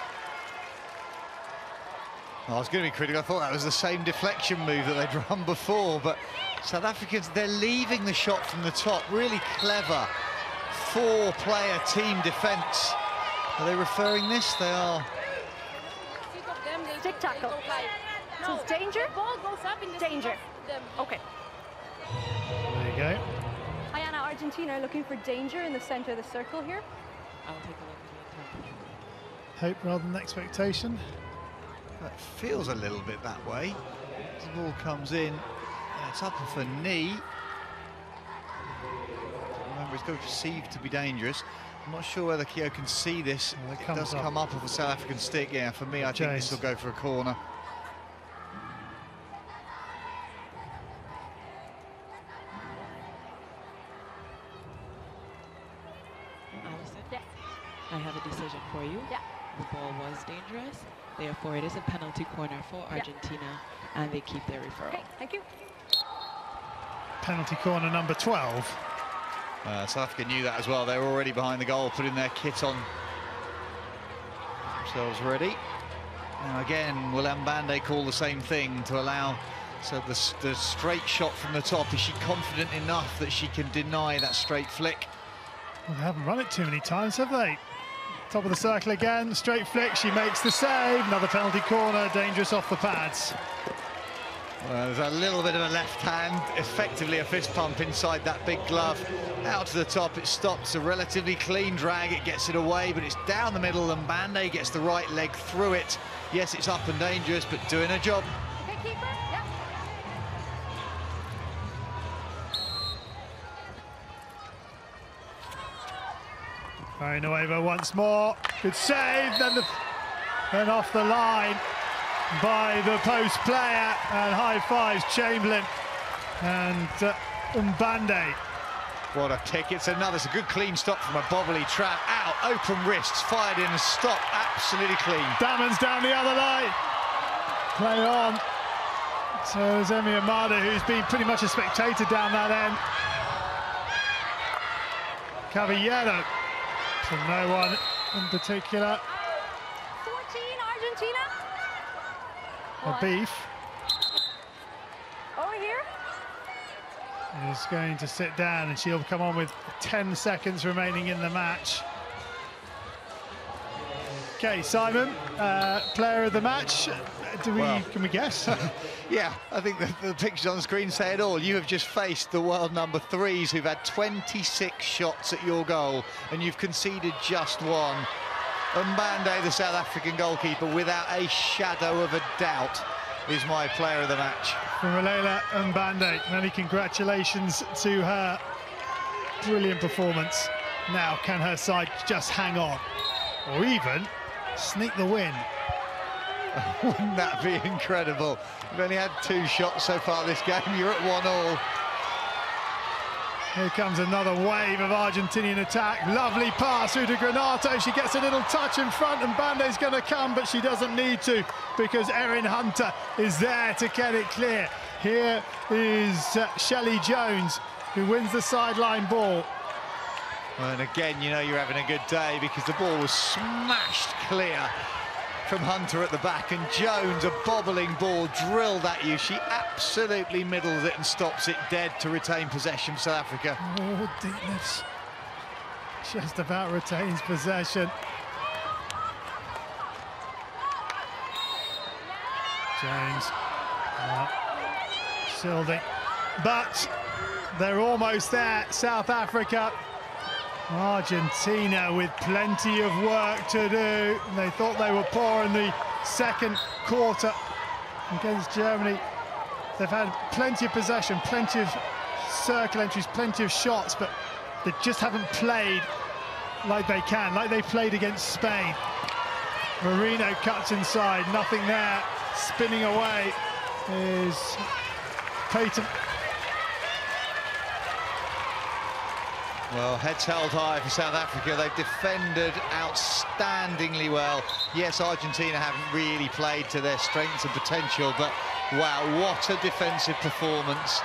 I was going to be critical. I thought that was the same deflection move that they'd run before, but South Africans, they're leaving the shot from the top. Really clever four-player team defence. Are they referring this? They are. Stick tackle. So it's danger? Danger. Okay. There you go. Ayana, are Argentina looking for danger in the center of the circle here. I'll take a look at the intent. Hope rather than expectation. That feels a little bit that way. The ball comes in, it's up for a knee. Remember, it's going to be perceived to be dangerous. I'm not sure whether Keogh can see this. Well, it it does up. come up off a South African stick. Yeah, for me, I think this will go for a corner. Alison? Yes. I have a decision for you. Yeah. The ball was dangerous. Therefore, it is a penalty corner for Yeah. Argentina, and they keep their referral. Okay, thank you. Penalty corner number 12. Uh, South Africa knew that as well. They were already behind the goal, putting their kit on themselves ready. Now again, will Mbande call the same thing to allow so the, the straight shot from the top? Is she confident enough that she can deny that straight flick? Well, they haven't run it too many times, have they? Top of the circle again, straight flick, she makes the save. Another penalty corner, dangerous off the pads. Well, there's a little bit of a left hand, effectively a fist pump inside that big glove. Out to the top, it stops. A relatively clean drag, it gets it away, but it's down the middle, and Bande gets the right leg through it. Yes, it's up and dangerous, but doing a job. Nueva once more, good save, then, the, then off the line by the post player, and high fives Chamberlain and uh. What a kick, it's another, it's a good clean stop from a Bobley trap. Out, open wrists, fired in stop, absolutely clean. Damons down the other line. Play on. So there's Emi Amada, who's been pretty much a spectator down that end. Cavallero. So no one in particular. 14, Argentina. A One. beef Over here. is going to sit down and she'll come on with 10 seconds remaining in the match. Okay, Simon, uh, player of the match. Do we? Well. can we guess? Yeah, I think the, the pictures on the screen say it all. You have just faced the world number threes who've had 26 shots at your goal and you've conceded just one. Mbande, the South African goalkeeper, without a shadow of a doubt, is my player of the match. Phumelela Mbande. Many congratulations to her. Brilliant performance. Now, can her side just hang on? Or even sneak the win? Wouldn't that be incredible? You've only had two shots so far this game. You're at one all. Here comes another wave of Argentinian attack. Lovely pass through to Granatto. She gets a little touch in front and Bande's going to come, but she doesn't need to because Erin Hunter is there to get it clear. Here is uh, Shelley Jones who wins the sideline ball. And again, you know you're having a good day because the ball was smashed clear from Hunter at the back and Jones, a bobbling ball drilled at you. She absolutely middles it and stops it dead to retain possession for South Africa. Oh, deepness. Just about retains possession. James. Sildy. But they're almost there. South Africa. Argentina with plenty of work to do. They thought they were poor in the second quarter against Germany. They've had plenty of possession, plenty of circle entries, plenty of shots, but they just haven't played like they can, like they played against Spain. Merino cuts inside, nothing there. Spinning away is Paton. Well, heads held high for South Africa. They've defended outstandingly well. Yes, Argentina haven't really played to their strengths and potential, but wow, what a defensive performance.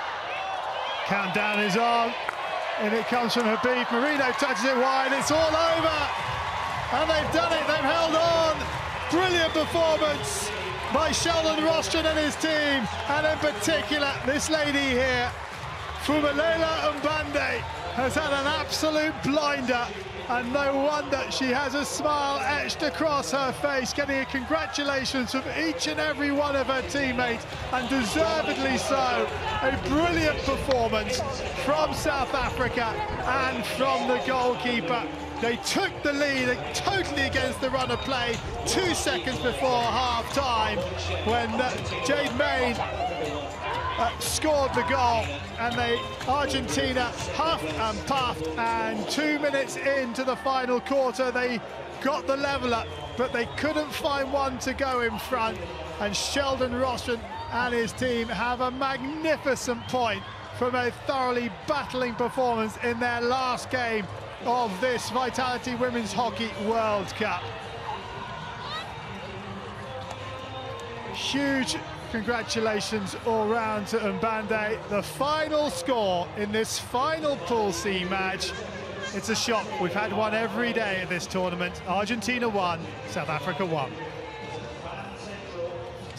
Countdown is on, and it comes from Habif. Merino touches it wide, it's all over. And they've done it, they've held on. Brilliant performance by Sheldon Rostron and his team, and in particular, this lady here, Phumelela Mbande, has had an absolute blinder and no wonder she has a smile etched across her face, getting a congratulations from each and every one of her teammates, and deservedly so. A brilliant performance from South Africa and from the goalkeeper. They took the lead totally against the run of play two seconds before half time when Jade Mayne uh, scored the goal and they Argentina huffed and puffed and two minutes into the final quarter they got the level up but they couldn't find one to go in front and Sheldon Rostron and his team have a magnificent point from a thoroughly battling performance in their last game of this Vitality Women's Hockey World Cup. Huge congratulations all round to Mbande. The final score in this final Pool C match. It's a shock. We've had one every day at this tournament. Argentina won, South Africa won.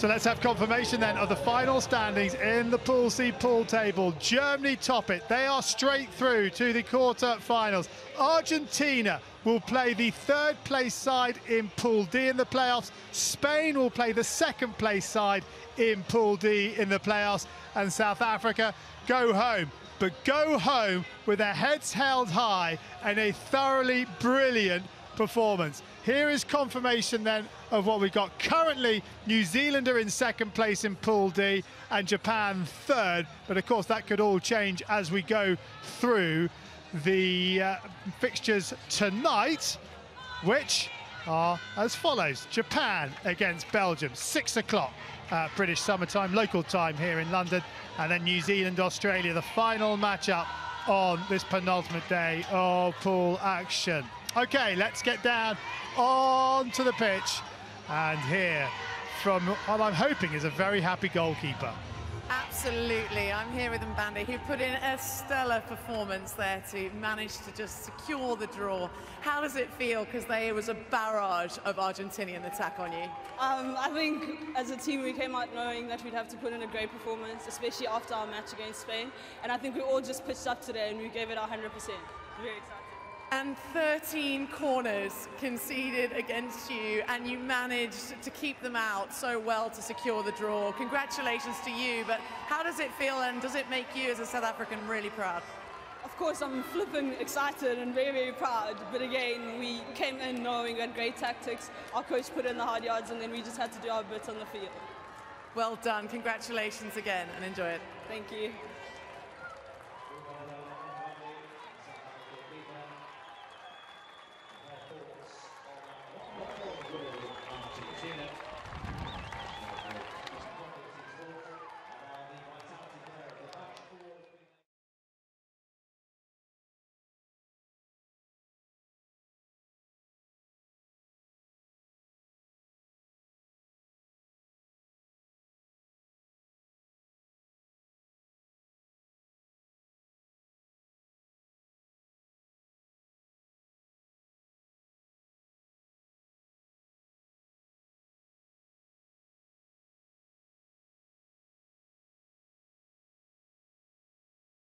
So let's have confirmation then of the final standings in the Pool C pool table. Germany top it. They are straight through to the quarter-finals. Argentina will play the third place side in Pool D in the playoffs. Spain will play the second place side in Pool D in the playoffs. And South Africa go home but go home with their heads held high and a thoroughly brilliant performance. Here is confirmation then of what we've got. Currently, New Zealand are in second place in Pool D and Japan third. But of course, that could all change as we go through the uh, fixtures tonight, which are as follows. Japan against Belgium, six o'clock uh, British summertime, local time hear in London. And then New Zealand, Australia, the final matchup on this penultimate day of pool action. Okay, let's get down onto the pitch and here from what I'm hoping is a very happy goalkeeper. Absolutely. I'm here with Mbande, who put in a stellar performance there to manage to just secure the draw. How does it feel? Because there was a barrage of Argentinian attack on you. Um, I think as a team we came out knowing that we'd have to put in a great performance, especially after our match against Spain. And I think we all just pitched up today and we gave it our 100%. Very excited and 13 corners conceded against you, and you managed to keep them out so well to secure the draw. Congratulations to you, but how does it feel, and does it make you, as a South African, really proud? Of course, I'm flipping excited and very, very proud. But again, we came in knowing we had great tactics. Our coach put in the hard yards, and then we just had to do our bit on the field. Well done. Congratulations again, and enjoy it. Thank you.